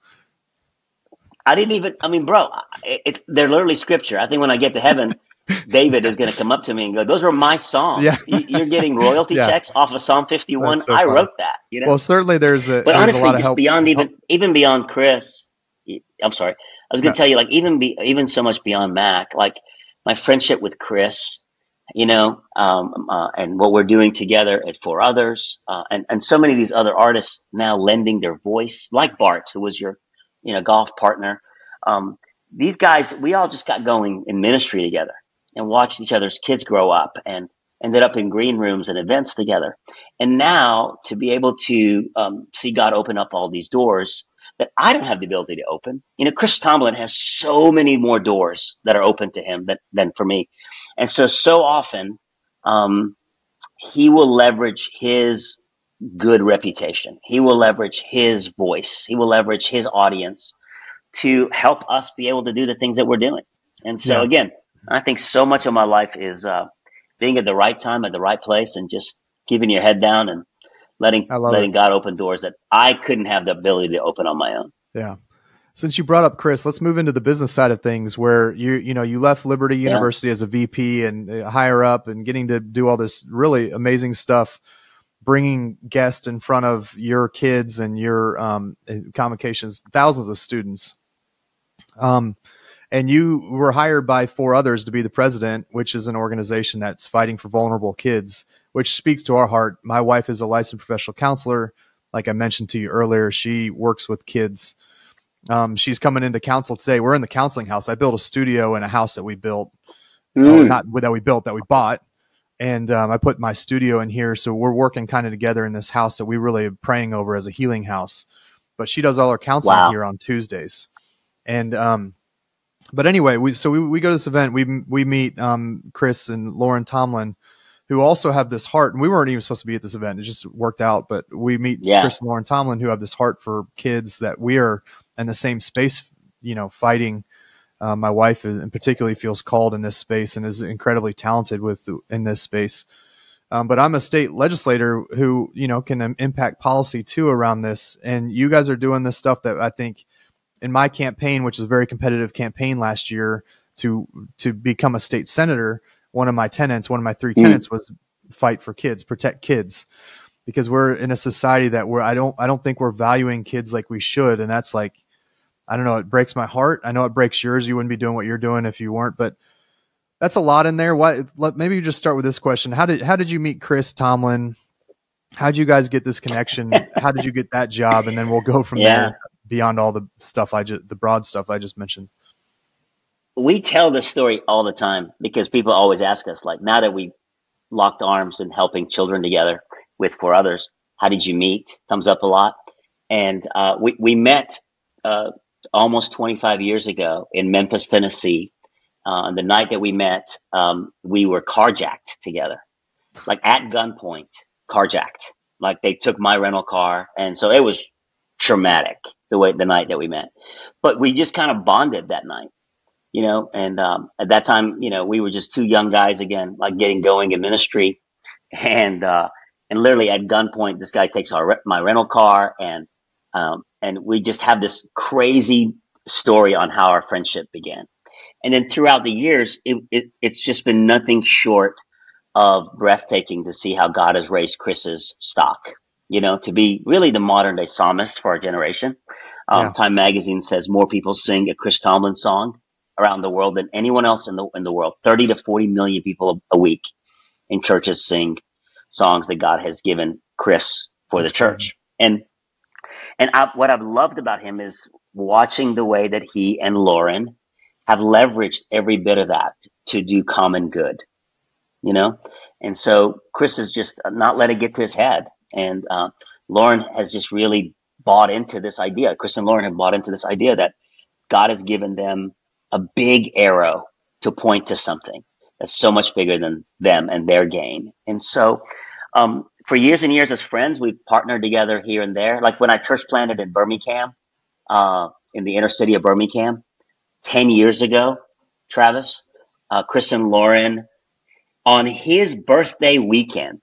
I didn't even. I mean, bro, it's they're literally scripture. I think when I get to heaven, David is going to come up to me and go, "Those are my songs. Yeah. You're getting royalty yeah. checks off of Psalm 51. So I funny. wrote that." You know. Well, certainly there's a. But there's honestly, a just beyond even even beyond Chris, I'm sorry. I was going to no. tell you, like even be even so much beyond Mac, like my friendship with Chris, you know, um, uh, and what we're doing together at For Others, uh, and and so many of these other artists now lending their voice, like Bart, who was your you know, golf partner. Um, these guys, we all just got going in ministry together and watched each other's kids grow up and ended up in green rooms and events together. And now to be able to um, see God open up all these doors that I don't have the ability to open. You know, Chris Tomlin has so many more doors that are open to him than, than for me. And so, so often, um, he will leverage his good reputation. He will leverage his voice. He will leverage his audience to help us be able to do the things that we're doing. And so yeah. again, I think so much of my life is uh, being at the right time at the right place and just keeping your head down and letting letting it. God open doors that I couldn't have the ability to open on my own. Yeah. Since you brought up Chris, let's move into the business side of things where you you know you left Liberty University yeah. as a VP and uh, higher up and getting to do all this really amazing stuff bringing guests in front of your kids and your um, convocations, thousands of students. Um, and you were hired by For Others to be the president, which is an organization that's fighting for vulnerable kids, which speaks to our heart. My wife is a licensed professional counselor. Like I mentioned to you earlier, she works with kids. Um, she's coming into counsel today. We're in the counseling house. I built a studio in a house that we built, mm. uh, not that we built, that we bought and um, I put my studio in here. So we're working kind of together in this house that we really are praying over as a healing house. But she does all her counseling wow. here on Tuesdays, and um, but anyway, we so we, we go to this event. We we meet um, Chris and Lauren Tomlin, who also have this heart. And we weren't even supposed to be at this event; it just worked out. But we meet yeah. Chris and Lauren Tomlin, who have this heart for kids that we are in the same space, you know, fighting uh, my wife, in particularly, feels called in this space and is incredibly talented with in this space. Um, but I'm a state legislator who you know can impact policy too around this. And you guys are doing this stuff that I think in my campaign, which is a very competitive campaign last year, to to become a state senator, one of my tenants, one of my three mm. tenants was fight for kids, protect kids, because we're in a society that we're I don't I don't think we're valuing kids like we should, and that's like I don't know. It breaks my heart. I know it breaks yours. You wouldn't be doing what you're doing if you weren't, but that's a lot in there. What? Let, maybe you just start with this question. How did how did you meet Chris Tomlin? How did you guys get this connection? how did you get that job? And then we'll go from yeah. there beyond all the stuff I just the broad stuff I just mentioned. We tell this story all the time because people always ask us, like, now that we locked arms and helping children together with For Others, how did you meet? Comes up a lot, and uh, we we met uh, almost 25 years ago in Memphis, Tennessee. Uh, the night that we met, um, we were carjacked together, like at gunpoint, carjacked. Like they took my rental car, and so it was traumatic the way the night that we met. But we just kind of bonded that night, you know. And um, at that time, you know, we were just two young guys again, like getting going in ministry, and uh, and literally at gunpoint, this guy takes our my rental car and um, and we just have this crazy story on how our friendship began. And then throughout the years, it, it, it's just been nothing short of breathtaking to see how God has raised Chris's stock, you know, to be really the modern day psalmist for our generation. Um, yeah. Time magazine says more people sing a Chris Tomlin song around the world than anyone else in the, in the world. 30 to 40 million people a, a week in churches sing songs that God has given Chris for That's the church. And and I, what I've loved about him is watching the way that he and Lauren have leveraged every bit of that to do common good, you know? And so Chris has just not let it get to his head. And uh, Lauren has just really bought into this idea. Chris and Lauren have bought into this idea that God has given them a big arrow to point to something that's so much bigger than them and their gain. And so um, for years and years as friends, we've partnered together here and there. Like when I church planted in Birmingham, uh, in the inner city of Birmingham, 10 years ago, Travis, uh, Chris and Lauren, on his birthday weekend.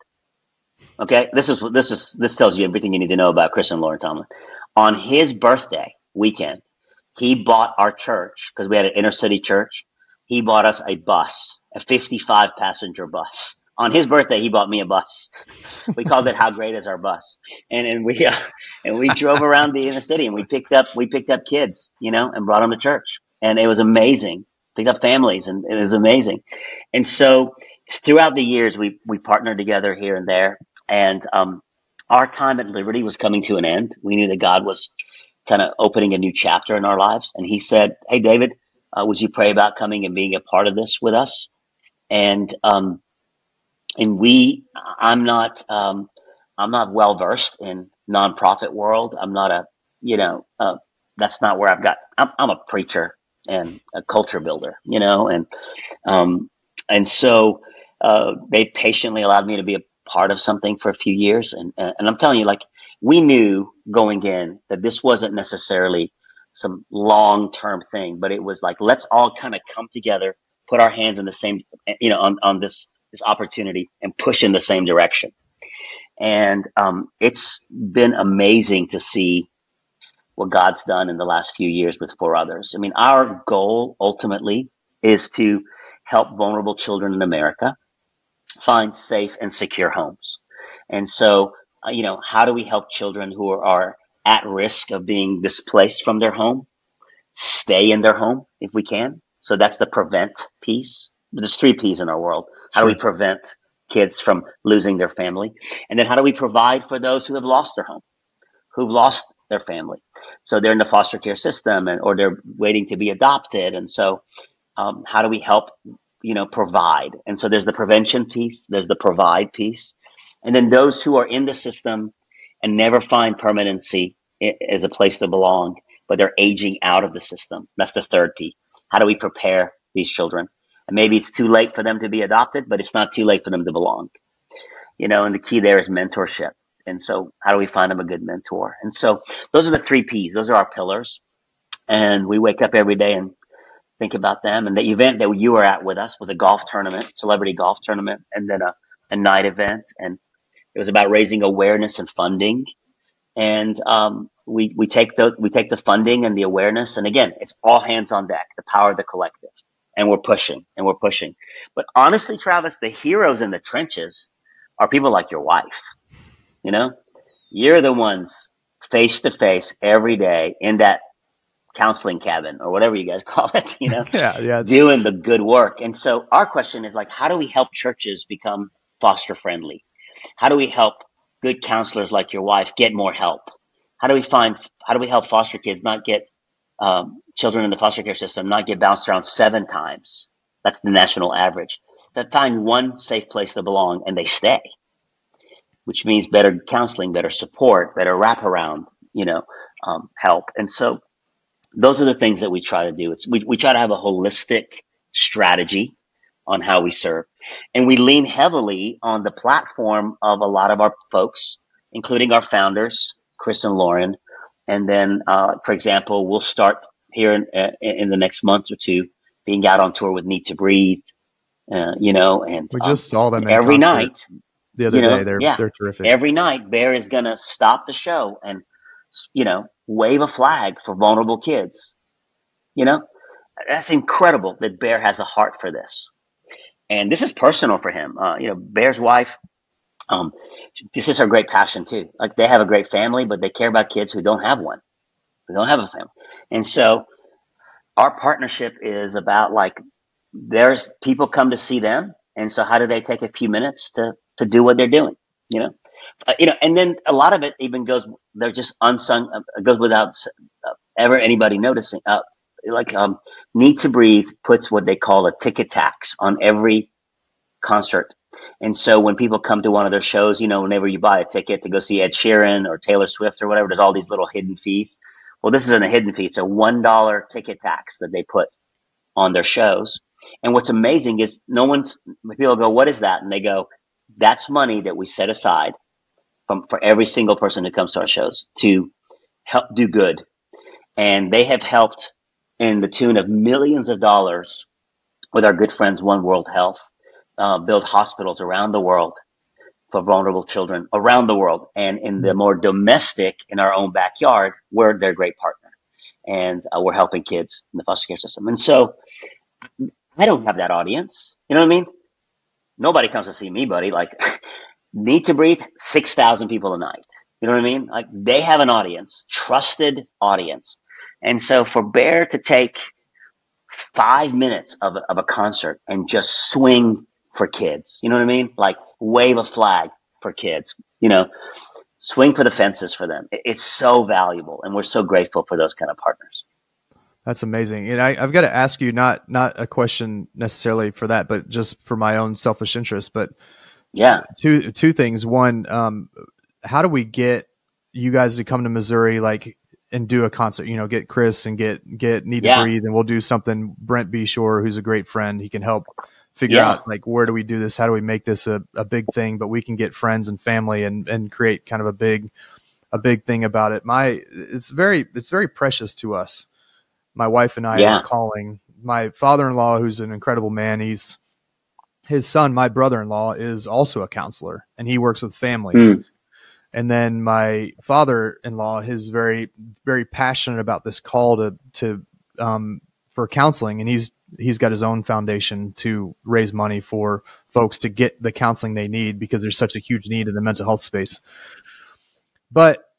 Okay. This is, this is, this tells you everything you need to know about Chris and Lauren Tomlin. On his birthday weekend, he bought our church because we had an inner city church. He bought us a bus, a 55 passenger bus on his birthday, he bought me a bus. We called it "How Great Is Our Bus," and and we uh, and we drove around the inner city and we picked up we picked up kids, you know, and brought them to church, and it was amazing. Picked up families, and it was amazing. And so throughout the years, we we partnered together here and there, and um, our time at Liberty was coming to an end. We knew that God was kind of opening a new chapter in our lives, and He said, "Hey, David, uh, would you pray about coming and being a part of this with us?" And um, and we, I'm not, um, I'm not well versed in nonprofit world. I'm not a, you know, uh, that's not where I've got. I'm, I'm, a preacher and a culture builder, you know, and um, and so uh, they patiently allowed me to be a part of something for a few years, and and I'm telling you, like we knew going in that this wasn't necessarily some long term thing, but it was like let's all kind of come together, put our hands in the same, you know, on on this this opportunity and push in the same direction. And um, it's been amazing to see what God's done in the last few years with For Others. I mean, our goal ultimately is to help vulnerable children in America find safe and secure homes. And so, uh, you know, how do we help children who are, are at risk of being displaced from their home stay in their home if we can? So that's the prevent piece. There's three P's in our world how do we prevent kids from losing their family? And then how do we provide for those who have lost their home, who've lost their family? So they're in the foster care system and, or they're waiting to be adopted. And so, um, how do we help, you know, provide? And so there's the prevention piece, there's the provide piece. And then those who are in the system and never find permanency as a place to belong, but they're aging out of the system. That's the third P. How do we prepare these children? And maybe it's too late for them to be adopted, but it's not too late for them to belong. You know, and the key there is mentorship. And so how do we find them a good mentor? And so those are the three P's. Those are our pillars. And we wake up every day and think about them. And the event that you were at with us was a golf tournament, celebrity golf tournament, and then a, a night event. And it was about raising awareness and funding. And um, we we take the we take the funding and the awareness, and again, it's all hands on deck. The power of the collective and we're pushing and we're pushing. But honestly, Travis, the heroes in the trenches are people like your wife. You know, you're the ones face to face every day in that counseling cabin or whatever you guys call it, you know, yeah, yeah, doing the good work. And so our question is like, how do we help churches become foster friendly? How do we help good counselors like your wife get more help? How do we find, how do we help foster kids not get um, children in the foster care system not get bounced around seven times? That's the national average. That find one safe place to belong and they stay, which means better counseling, better support, better wraparound, you know, um, help. And so those are the things that we try to do. It's, we, we try to have a holistic strategy on how we serve. And we lean heavily on the platform of a lot of our folks, including our founders, Chris and Lauren. And then, uh, for example, we'll start here in, uh, in the next month or two being out on tour with Need to Breathe, uh, you know, and we just um, saw them every night. The other you know, day, they're yeah, they're terrific. Every night, Bear is going to stop the show and you know wave a flag for vulnerable kids. You know, that's incredible that Bear has a heart for this. And this is personal for him. Uh, you know, Bear's wife, um, this is her great passion too. Like they have a great family, but they care about kids who don't have one, who don't have a family. And so our partnership is about like there's people come to see them. And so how do they take a few minutes to, to do what they're doing? You know, uh, you know, and then a lot of it even goes, they're just unsung, uh, goes without uh, ever anybody noticing. Uh, like um, Need to Breathe puts what they call a ticket tax on every concert. And so when people come to one of their shows, you know, whenever you buy a ticket to go see Ed Sheeran or Taylor Swift or whatever, there's all these little hidden fees. Well, this isn't a hidden fee. It's a $1 ticket tax that they put on their shows. And what's amazing is no one's, people go, what is that? And they go, that's money that we set aside from, for every single person who comes to our shows to help do good. And they have helped in the tune of millions of dollars with our good friends One World Health, uh, build hospitals around the world for vulnerable children around the world. And in the more domestic, in our own backyard, we're their great partner. And uh, we're helping kids in the foster care system. And so I don't have that audience. You know what I mean? Nobody comes to see me, buddy. Like, need to breathe 6,000 people a night. You know what I mean? Like, they have an audience, trusted audience and so for Bear to take five minutes of of a concert and just swing for kids, you know what I mean? Like wave a flag for kids, you know, swing for the fences for them. It's so valuable. And we're so grateful for those kind of partners. That's amazing. And I, have got to ask you, not, not a question necessarily for that, but just for my own selfish interest, but yeah, two, two things. One, um, how do we get you guys to come to Missouri? Like, and do a concert. You know, get Chris and get get Need yeah. to Breathe, and we'll do something. Brent B. Shore, who's a great friend, he can help figure yeah. out like where do we do this? How do we make this a, a big thing? But we can get friends and family and and create kind of a big a big thing about it. My it's very it's very precious to us. My wife and I yeah. are calling my father in law, who's an incredible man. He's his son, my brother in law, is also a counselor, and he works with families. Mm. And then my father-in-law is very, very passionate about this call to to um, for counseling, and he's he's got his own foundation to raise money for folks to get the counseling they need because there's such a huge need in the mental health space. But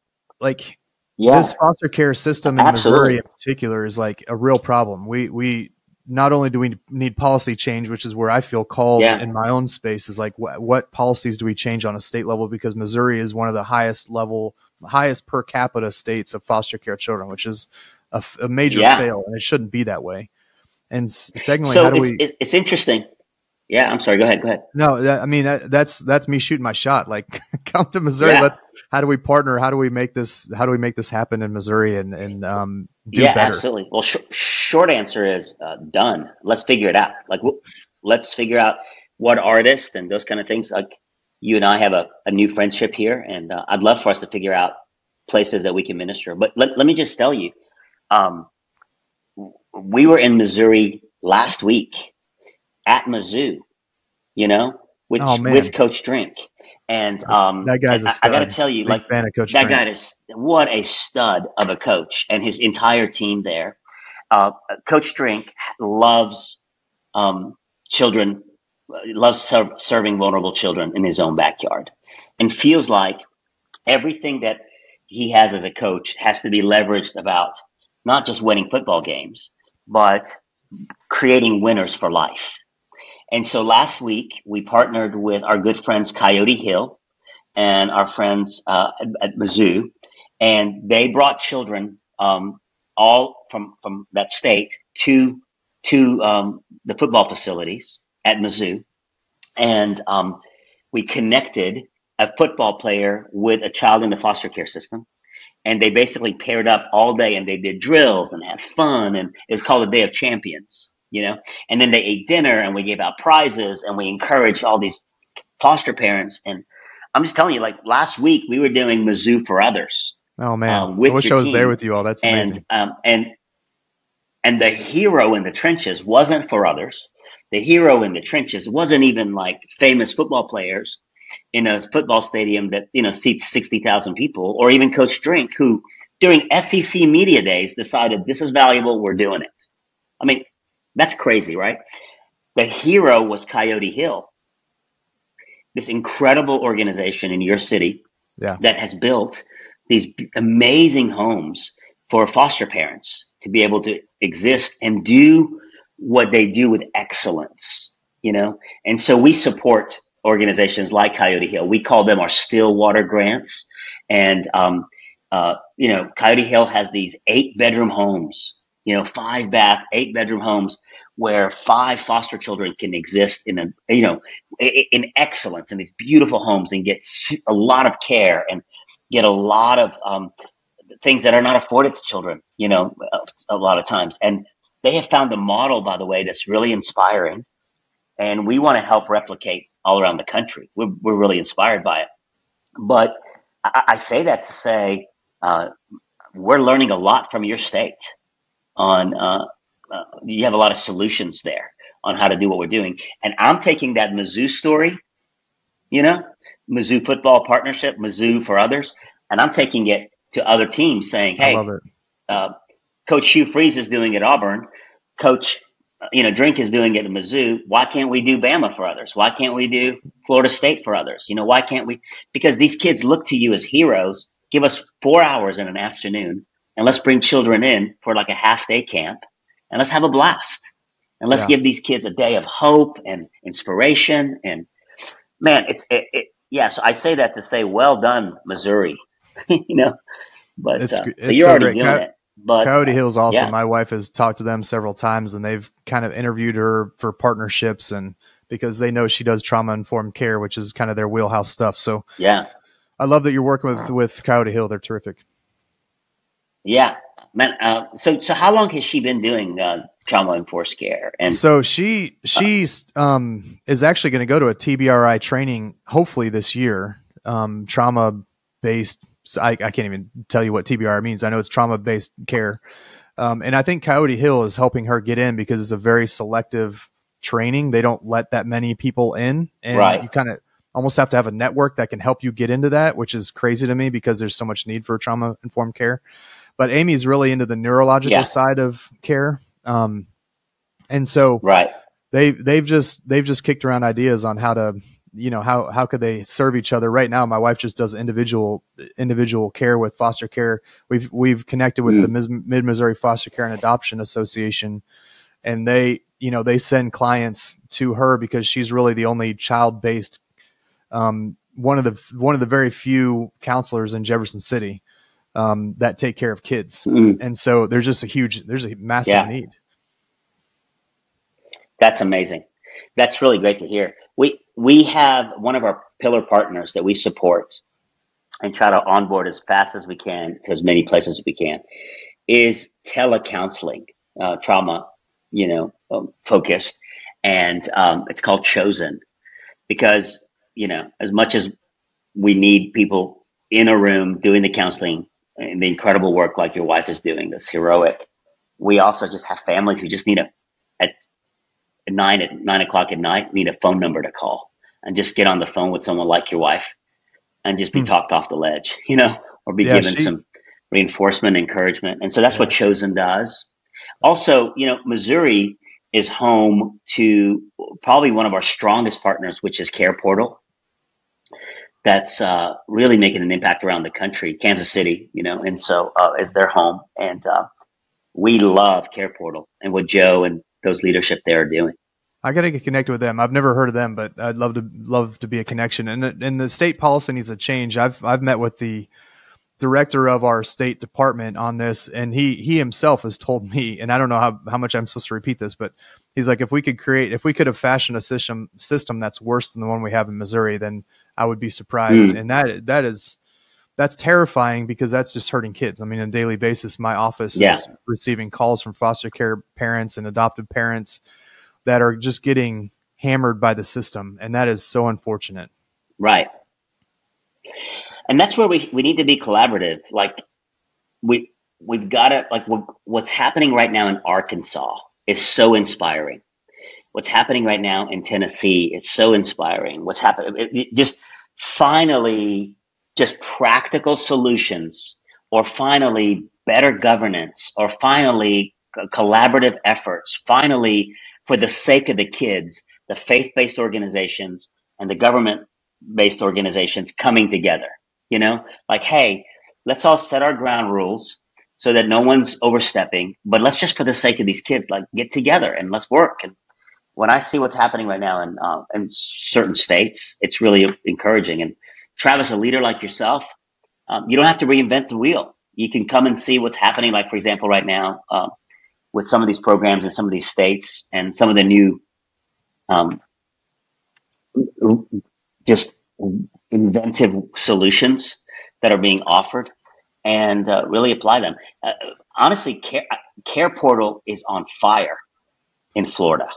like yeah. this foster care system in Absolutely. Missouri in particular is like a real problem. We we not only do we need policy change, which is where I feel called yeah. in my own space, is like wh- what policies do we change on a state level? Because Missouri is one of the highest level, highest per capita states of foster care children, which is a, f- a major yeah. fail, and it shouldn't be that way. And secondly, so how do it's, we? It's interesting. Yeah, I'm sorry. Go ahead. Go ahead. No, that, I mean that, that's that's me shooting my shot. Like, come to Missouri. Yeah. Let's. How do we partner? How do we make this? How do we make this happen in Missouri and and um, do yeah, better? absolutely. Well, sh- short answer is uh, done. Let's figure it out. Like, w- let's figure out what artist and those kind of things. Like, you and I have a, a new friendship here, and uh, I'd love for us to figure out places that we can minister. But let, let me just tell you, um, we were in Missouri last week at Mizzou, you know, with oh, with Coach Drink. And um, that guy's a stud. I, I got to tell you, Big like fan of Coach that guy is what a stud of a coach, and his entire team there. Uh, coach Drink loves um, children, loves ser- serving vulnerable children in his own backyard, and feels like everything that he has as a coach has to be leveraged about not just winning football games, but creating winners for life. And so last week we partnered with our good friends Coyote Hill and our friends uh, at, Mizzou, and they brought children um, all from from that state to to um, the football facilities at Mizzou, and um, we connected a football player with a child in the foster care system. And they basically paired up all day and they did drills and had fun. And it was called a day of champions, you know? And then they ate dinner and we gave out prizes and we encouraged all these foster parents. And I'm just telling you, like last week we were doing Mizzou for others. Oh man, um, with I wish I was team. there with you all. That's amazing. And, um, and, and the hero in the trenches wasn't for others. The hero in the trenches wasn't even like famous football players in a football stadium that you know seats sixty thousand people, or even Coach Drink, who during SEC media days decided this is valuable, we're doing it. I mean, that's crazy, right? The hero was Coyote Hill, this incredible organization in your city yeah. that has built these amazing homes for foster parents to be able to exist and do what they do with excellence, you know? And so we support organizations like Coyote Hill. We call them our Stillwater grants. And, um, uh, you know, Coyote Hill has these eight bedroom homes, you know, five bath, eight bedroom homes where five foster children can exist in a, you know, in excellence in these beautiful homes and get a lot of care and get a lot of, um, things that are not afforded to children, you know, a lot of times. And they have found a model, by the way, that's really inspiring. And we want to help replicate all around the country. We're, we're really inspired by it. But I, I say that to say uh, we're learning a lot from your state on, uh, uh, you have a lot of solutions there on how to do what we're doing. And I'm taking that Mizzou story, you know, Mizzou football partnership, Mizzou for others, and I'm taking it to other teams saying, hey, uh, Coach Hugh Freeze is doing it at Auburn. Coach, you know, Drink is doing it at Mizzou. Why can't we do Bama for others? Why can't we do Florida State for others? You know, why can't we? Because these kids look to you as heroes. Give us four hours in an afternoon and let's bring children in for like a half day camp and let's have a blast. And let's yeah. give these kids a day of hope and inspiration. And man, it's, it, it, yeah, so I say that to say, well done, Missouri, you know, but, uh, so you're so already great. doing it. But Coyote Hill's awesome. Yeah. My wife has talked to them several times, and they've kind of interviewed her for partnerships, and because they know she does trauma informed care, which is kind of their wheelhouse stuff. So yeah, I love that you're working with with Coyote Hill. They're terrific. Yeah, man. Uh, so so how long has she been doing uh, trauma informed care? And so she she's um, is actually going to go to a TBRI training hopefully this year. Um, trauma based so I, I, can't even tell you what TBR means. I know it's trauma based care. Um, and I think Coyote Hill is helping her get in because it's a very selective training. They don't let that many people in. And right. you kind of almost have to have a network that can help you get into that, which is crazy to me because there's so much need for trauma informed care. But Amy's really into the neurological yeah. side of care. Um, and so right. they, they've just, they've just kicked around ideas on how to, you know how how could they serve each other right now my wife just does individual individual care with foster care we've we've connected with mm. the mid missouri foster care and adoption association and they you know they send clients to her because she's really the only child based um, one of the one of the very few counselors in jefferson city um, that take care of kids mm. and so there's just a huge there's a massive yeah. need that's amazing that's really great to hear we have one of our pillar partners that we support and try to onboard as fast as we can to as many places as we can is telecounseling, uh, trauma, you know, um, focused, and um, it's called Chosen because you know as much as we need people in a room doing the counseling and the incredible work like your wife is doing, that's heroic. We also just have families who just need a at nine at nine o'clock at night need a phone number to call and just get on the phone with someone like your wife and just be hmm. talked off the ledge, you know, or be yeah, given she, some reinforcement, encouragement. And so that's yeah. what Chosen does. Also, you know, Missouri is home to probably one of our strongest partners, which is Care Portal. That's uh, really making an impact around the country, Kansas City, you know, and so uh, is their home. And uh, we love Care Portal and what Joe and those leadership there are doing. I got to get connected with them. I've never heard of them, but I'd love to love to be a connection. And and the state policy needs a change. I've I've met with the director of our state department on this, and he he himself has told me, and I don't know how, how much I'm supposed to repeat this, but he's like, if we could create, if we could have fashioned a system system that's worse than the one we have in Missouri, then I would be surprised. Mm. And that that is that's terrifying because that's just hurting kids. I mean, on a daily basis, my office yeah. is receiving calls from foster care parents and adoptive parents that are just getting hammered by the system, and that is so unfortunate. Right and that's where we, we need to be collaborative. Like we, we've got to, like what's happening right now in Arkansas is so inspiring. What's happening right now in Tennessee is so inspiring. What's happening, just finally, just practical solutions or finally better governance or finally collaborative efforts, finally for the sake of the kids, the faith-based organizations and the government-based organizations coming together. You know, like, hey, let's all set our ground rules so that no one's overstepping. But let's just, for the sake of these kids, like get together and let's work. And when I see what's happening right now in uh, in certain states, it's really encouraging. And Travis, a leader like yourself, um, you don't have to reinvent the wheel. You can come and see what's happening. Like for example, right now um, with some of these programs in some of these states and some of the new, um, just inventive solutions that are being offered and uh, really apply them. Uh, honestly, Care, Care Portal is on fire in Florida.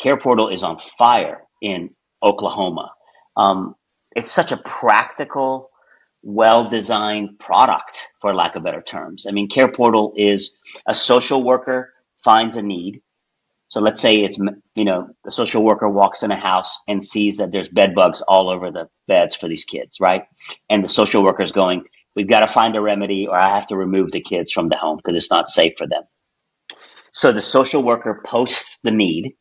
Care Portal is on fire in Oklahoma. Um, it's such a practical, well designed product, for lack of better terms. I mean, Care Portal is a social worker finds a need so let's say it's, you know, the social worker walks in a house and sees that there's bed bugs all over the beds for these kids, right? And the social worker is going, we've got to find a remedy or I have to remove the kids from the home because it's not safe for them. So the social worker posts the need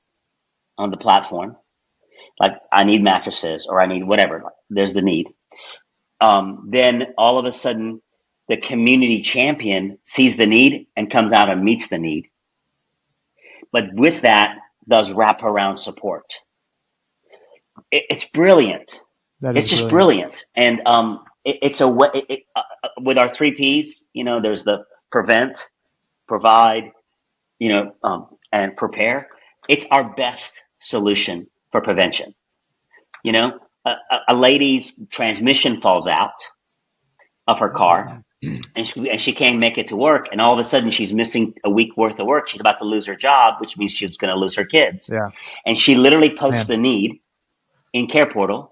on the platform. Like I need mattresses or I need whatever. There's the need. Um, then all of a sudden the community champion sees the need and comes out and meets the need but with that does wraparound support. It, it's brilliant. it's just brilliant. brilliant. And um, it, it's a way, it, uh, uh, with our three P's, you know, there's the prevent, provide, you know, um, and prepare. It's our best solution for prevention. You know, a, a lady's transmission falls out of her car and she, and she can't make it to work. And all of a sudden, she's missing a week worth of work. She's about to lose her job, which means she's going to lose her kids. Yeah. And she literally posts Man. the need in Care Portal.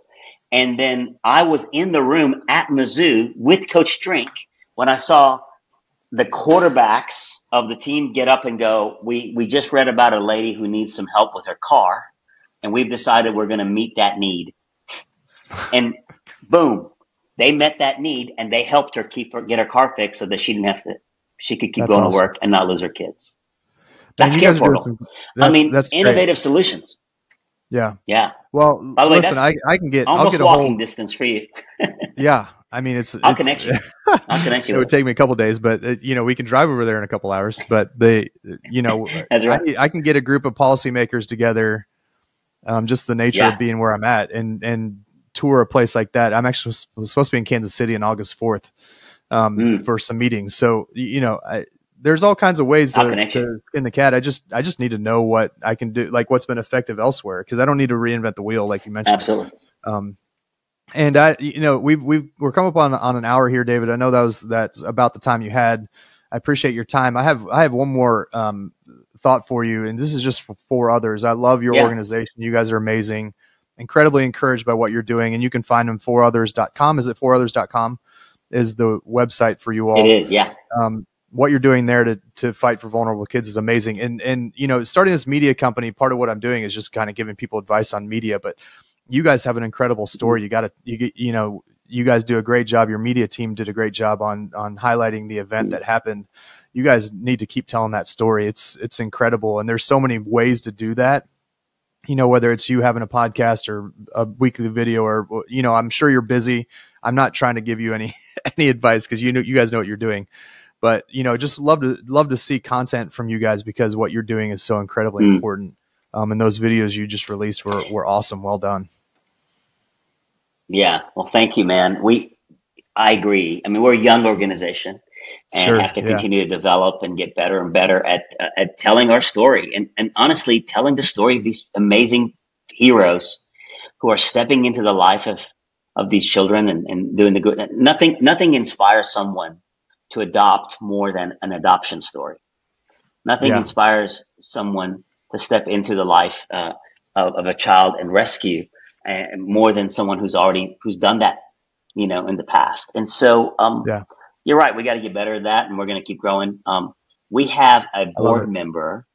And then I was in the room at Mizzou with Coach Drink when I saw the quarterbacks of the team get up and go, we, we just read about a lady who needs some help with her car, and we've decided we're going to meet that need. And boom, they met that need and they helped her keep her get her car fixed so that she didn't have to she could keep that's going awesome. to work and not lose her kids. That's care portal. Some, that's, I mean, that's innovative great. solutions. Yeah. Yeah. Well, By the way, listen, I, I can get almost I'll get a walking whole, distance for you. yeah. I mean, it's. I'll it's, connect you. I'll connect you. it would take me a couple days, but it, you know, we can drive over there in a couple hours. But they, you know, right. I, I, can get a group of policymakers together. Um, just the nature yeah. of being where I'm at, and and tour a place like that. I'm actually was supposed to be in Kansas City on August 4th um, mm. for some meetings. So you know, I, there's all kinds of ways to, to, skin the cat. I just I just need to know what I can do, like what's been effective elsewhere, because I don't need to reinvent the wheel, like you mentioned. Absolutely. Um, and I, you know, we've we've we're coming up on on an hour here, David. I know that was that's about the time you had. I appreciate your time. I have I have one more um, thought for you, and this is just for, for others. I love your yeah. organization. You guys are amazing incredibly encouraged by what you're doing, and you can find them forothers.com. Is it forothers.com? Is the website for you all? It is, yeah. Um, what you're doing there to to fight for vulnerable kids is amazing. And and you know, starting this media company, part of what I'm doing is just kind of giving people advice on media. But you guys have an incredible story. You got to you you know you guys do a great job. Your media team did a great job on on highlighting the event that happened you guys need to keep telling that story. It's it's incredible, and there's so many ways to do that. You know, whether it's you having a podcast or a weekly video, or you know, I'm sure you're busy. I'm not trying to give you any any advice because you know you guys know what you're doing, but you know, just love to love to see content from you guys because what you're doing is so incredibly mm. important. Um, and those videos you just released were were awesome. Well done. Yeah, well, thank you, man. We, I agree. I mean, we're a young organization and sure, have to continue yeah. to develop and get better and better at uh, at telling our story. And and honestly telling the story of these amazing heroes who are stepping into the life of of these children and, and doing the good. Nothing nothing inspires someone to adopt more than an adoption story. Nothing yeah. inspires someone to step into the life uh, of, of, a child and rescue uh, more than someone who's already who's done that you know in the past. And so um, yeah you're right. We got to get better at that, and we're going to keep growing. Um, we have a board member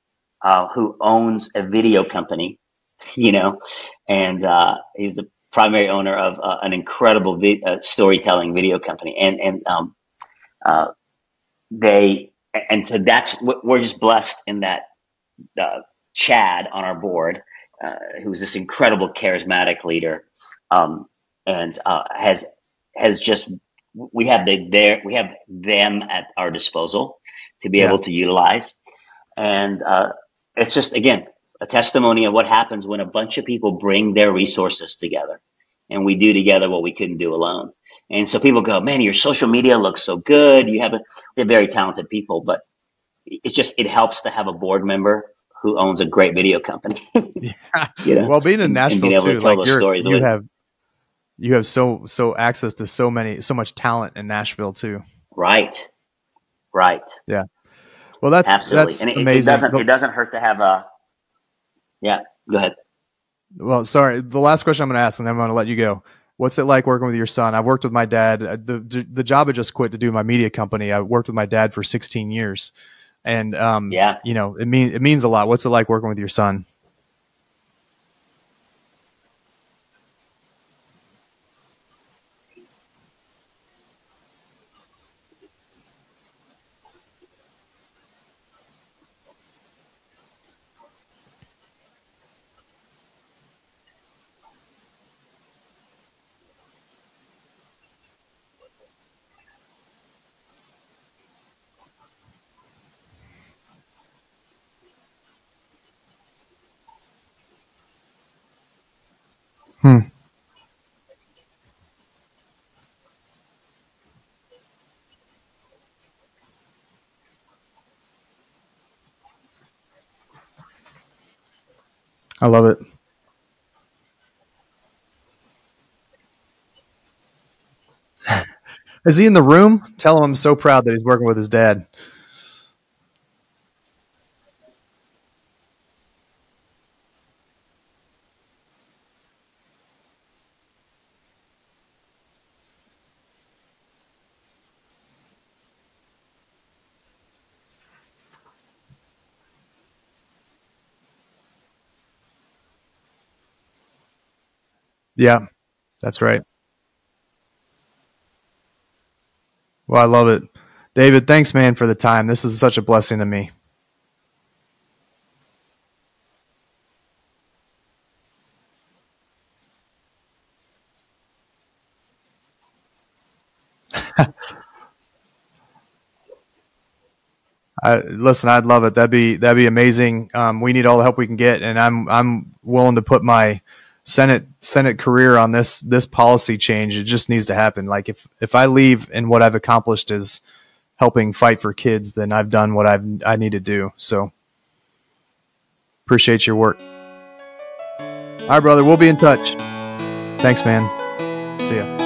uh, who owns a video company, you know, and uh, he's the primary owner of uh, an incredible vi- uh, storytelling video company, and and um, uh, they and so that's what we're just blessed in that uh, Chad on our board, who's this incredible charismatic leader, um, and has has just we have the there we have them at our disposal to be yeah. able to utilize, and uh, it's just again a testimony of what happens when a bunch of people bring their resources together, and we do together what we couldn't do alone. And so people go, man, your social media looks so good. You have a, they're very talented people, but it's just it helps to have a board member who owns a great video company. yeah. You know? Well, being in Nashville being too, to tell like you have you have so so access to so many so much talent in Nashville too. Right. Right. Yeah. Well, that's absolutely, that's and it, amazing. It doesn't it doesn't hurt to have a. Yeah. Go ahead. Well, sorry. The last question I'm going to ask, and then I'm going to let you go. What's it like working with your son? I've worked with my dad. Uh, the the job I just quit to do my media company. I worked with my dad for 16 years, and um, yeah, you know, it mean it means a lot. What's it like working with your son? Hmm. I love it. Is he in the room? Tell him I'm so proud that he's working with his dad. Yeah, that's right. Well, I love it. David, thanks, man, for the time. This is such a blessing to me. I, listen, I'd love it. That'd be that'd be amazing. Um, we need all the help we can get, and I'm I'm willing to put my Senate Senate career on this this policy change. It just needs to happen. Like if if I leave and what I've accomplished is helping fight for kids, then I've done what I've I need to do. So appreciate your work. All right, brother. We'll be in touch. Thanks, man. See ya.